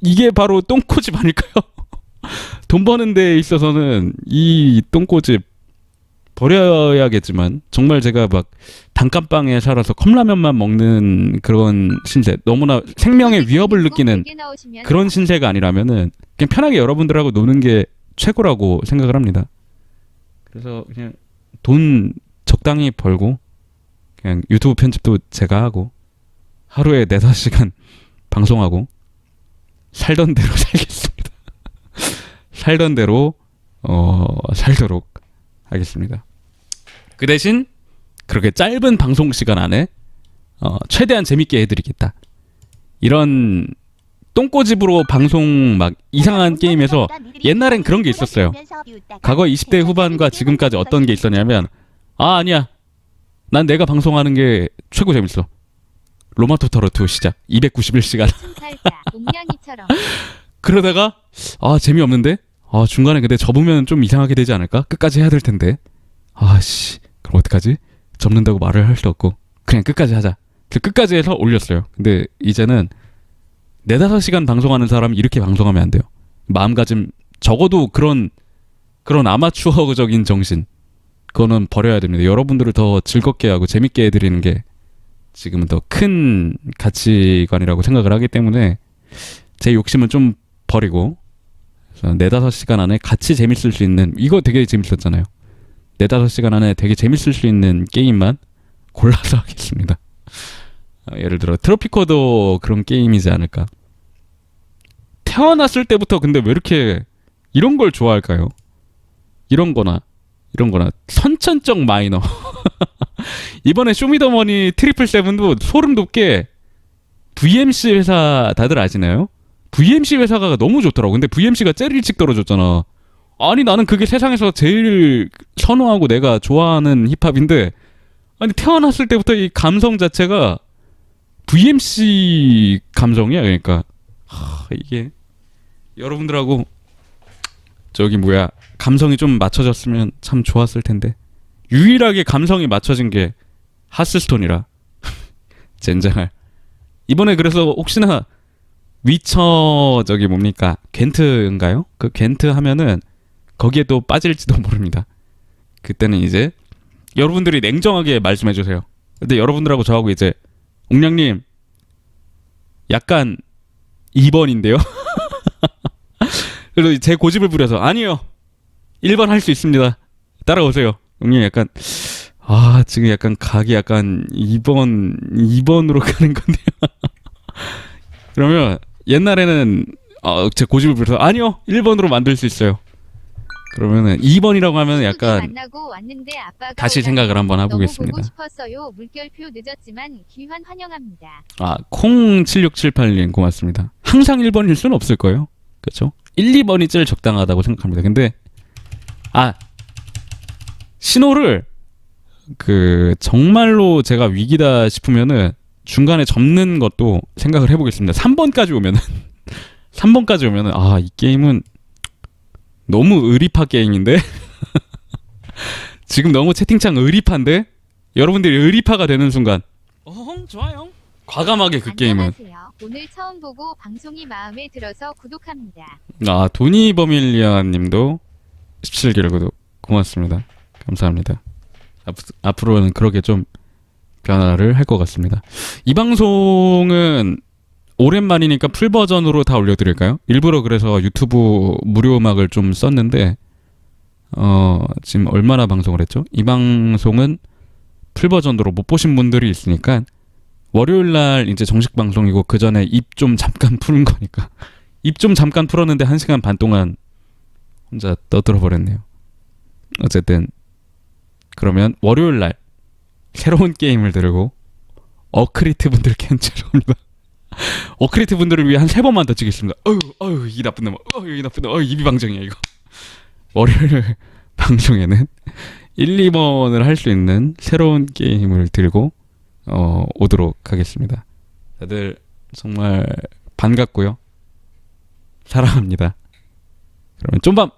이게 바로 똥꼬집 아닐까요? 돈 버는 데 있어서는 이 똥꼬집 버려야겠지만 정말 제가 막 단칸방에 살아서 컵라면만 먹는 그런 신세 너무나 생명의 위협을 느끼는 그런 신세가 아니라면은 그냥 편하게 여러분들하고 노는 게 최고라고 생각을 합니다. 그래서 그냥 돈 적당히 벌고 그냥 유튜브 편집도 제가 하고 하루에 네다섯 시간 방송하고 살던 대로 살겠습니다. 살던 대로 어 살도록 하겠습니다. 그 대신 그렇게 짧은 방송 시간 안에 어, 최대한 재밌게 해드리겠다. 이런 똥꼬집으로 방송 막 이상한 게임에서 옛날엔 그런 게 있었어요. 과거 20대 후반과 지금까지 어떤 게 있었냐면 아 아니야 난 내가 방송하는 게 최고 재밌어. 로마토타로2 시작. 291시간. 살자 옥냥이처럼. 그러다가 아 재미없는데? 아 중간에 근데 접으면 좀 이상하게 되지 않을까? 끝까지 해야 될 텐데. 아씨. 그럼 어떡하지? 접는다고 말을 할수 없고. 그냥 끝까지 하자. 그 끝까지 해서 올렸어요. 근데 이제는 네다섯 시간 방송하는 사람이 이렇게 방송하면 안 돼요. 마음가짐 적어도 그런 그런 아마추어적인 정신. 그거는 버려야 됩니다. 여러분들을 더 즐겁게 하고 재밌게 해드리는 게 지금은 더 큰 가치관이라고 생각을 하기 때문에 제 욕심은 좀 버리고 네다섯 시간 안에 같이 재밌을 수 있는 이거 되게 재밌었잖아요. 네다섯 시간 안에 되게 재밌을 수 있는 게임만 골라서 하겠습니다. 어, 예를 들어 Tropico도 그런 게임이지 않을까. 태어났을 때부터 근데 왜 이렇게 이런 걸 좋아할까요? 이런 거나 이런 거나 선천적 마이너. 이번에 쇼미더머니 트리플 세븐도 소름 돋게 VMC 회사 다들 아시나요? VMC 회사가 너무 좋더라고. 근데 VMC가 제일 일찍 떨어졌잖아. 아니 나는 그게 세상에서 제일 선호하고 내가 좋아하는 힙합인데 아니 태어났을 때부터 이 감성 자체가 VMC 감성이야. 그러니까 하, 이게 여러분들하고 저기 뭐야 감성이 좀 맞춰졌으면 참 좋았을 텐데 유일하게 감성이 맞춰진 게 하스스톤이라 젠장할 이번에 그래서 혹시나 위쳐 저기 뭡니까 겐트인가요? 그 겐트 하면은 거기에 또 빠질지도 모릅니다. 그때는 이제 여러분들이 냉정하게 말씀해 주세요. 근데 여러분들하고 저하고 이제 옥량님 약간 2번인데요. 그래서 제 고집을 부려서 아니요 1번 할 수 있습니다. 따라오세요. 옥량 약간 아 지금 약간 각이 약간 2번 2번으로 가는 건데요. 그러면 옛날에는 어, 제 고집을 부려서 아니요 1번으로 만들 수 있어요. 그러면은 2번이라고 하면 약간 다시 생각을 한번 해보겠습니다. 아, 콩7678님 고맙습니다. 항상 1번일 수는 없을 거예요. 그렇죠? 1, 2번이 제일 적당하다고 생각합니다. 근데 아 신호를 그 정말로 제가 위기다 싶으면은 중간에 접는 것도 생각을 해보겠습니다. 3번까지 오면은 3번까지 오면은 아 이 게임은 너무 의리파 게임인데 지금 너무 채팅창 의리파인데 여러분들이 의리파가 되는 순간 어흥 좋아요. 과감하게 그 게임은 안녕하세요. 오늘 처음 보고 방송이 마음에 들어서 구독합니다. 아 도니 버밀리아님도 17개월 구독 고맙습니다. 감사합니다. 앞, 앞으로는 그렇게 좀 변화를 할 것 같습니다. 이 방송은 오랜만이니까 풀 버전으로 다 올려드릴까요? 일부러 그래서 유튜브 무료 음악을 좀 썼는데 어 지금 얼마나 방송을 했죠? 이 방송은 풀 버전으로 못 보신 분들이 있으니까 월요일 날 이제 정식 방송이고 그 전에 입 좀 잠깐 푸는 거니까 입 좀 잠깐 풀었는데 한 시간 반 동안 혼자 떠들어 버렸네요. 어쨌든 그러면 월요일 날 새로운 게임을 들고 어크리트 분들 캔치러 옵니다. 어크리트 분들을 위해 한 세 번만 더 찍겠습니다. 어휴, 어휴, 이 나쁜 놈, 어휴, 이 나쁜 놈, 어휴, 입이 방정이야 이거. 월요일 방송에는 1, 2번을 할 수 있는 새로운 게임을 들고 어, 오도록 하겠습니다. 다들 정말 반갑고요. 사랑합니다. 그러면 좀밤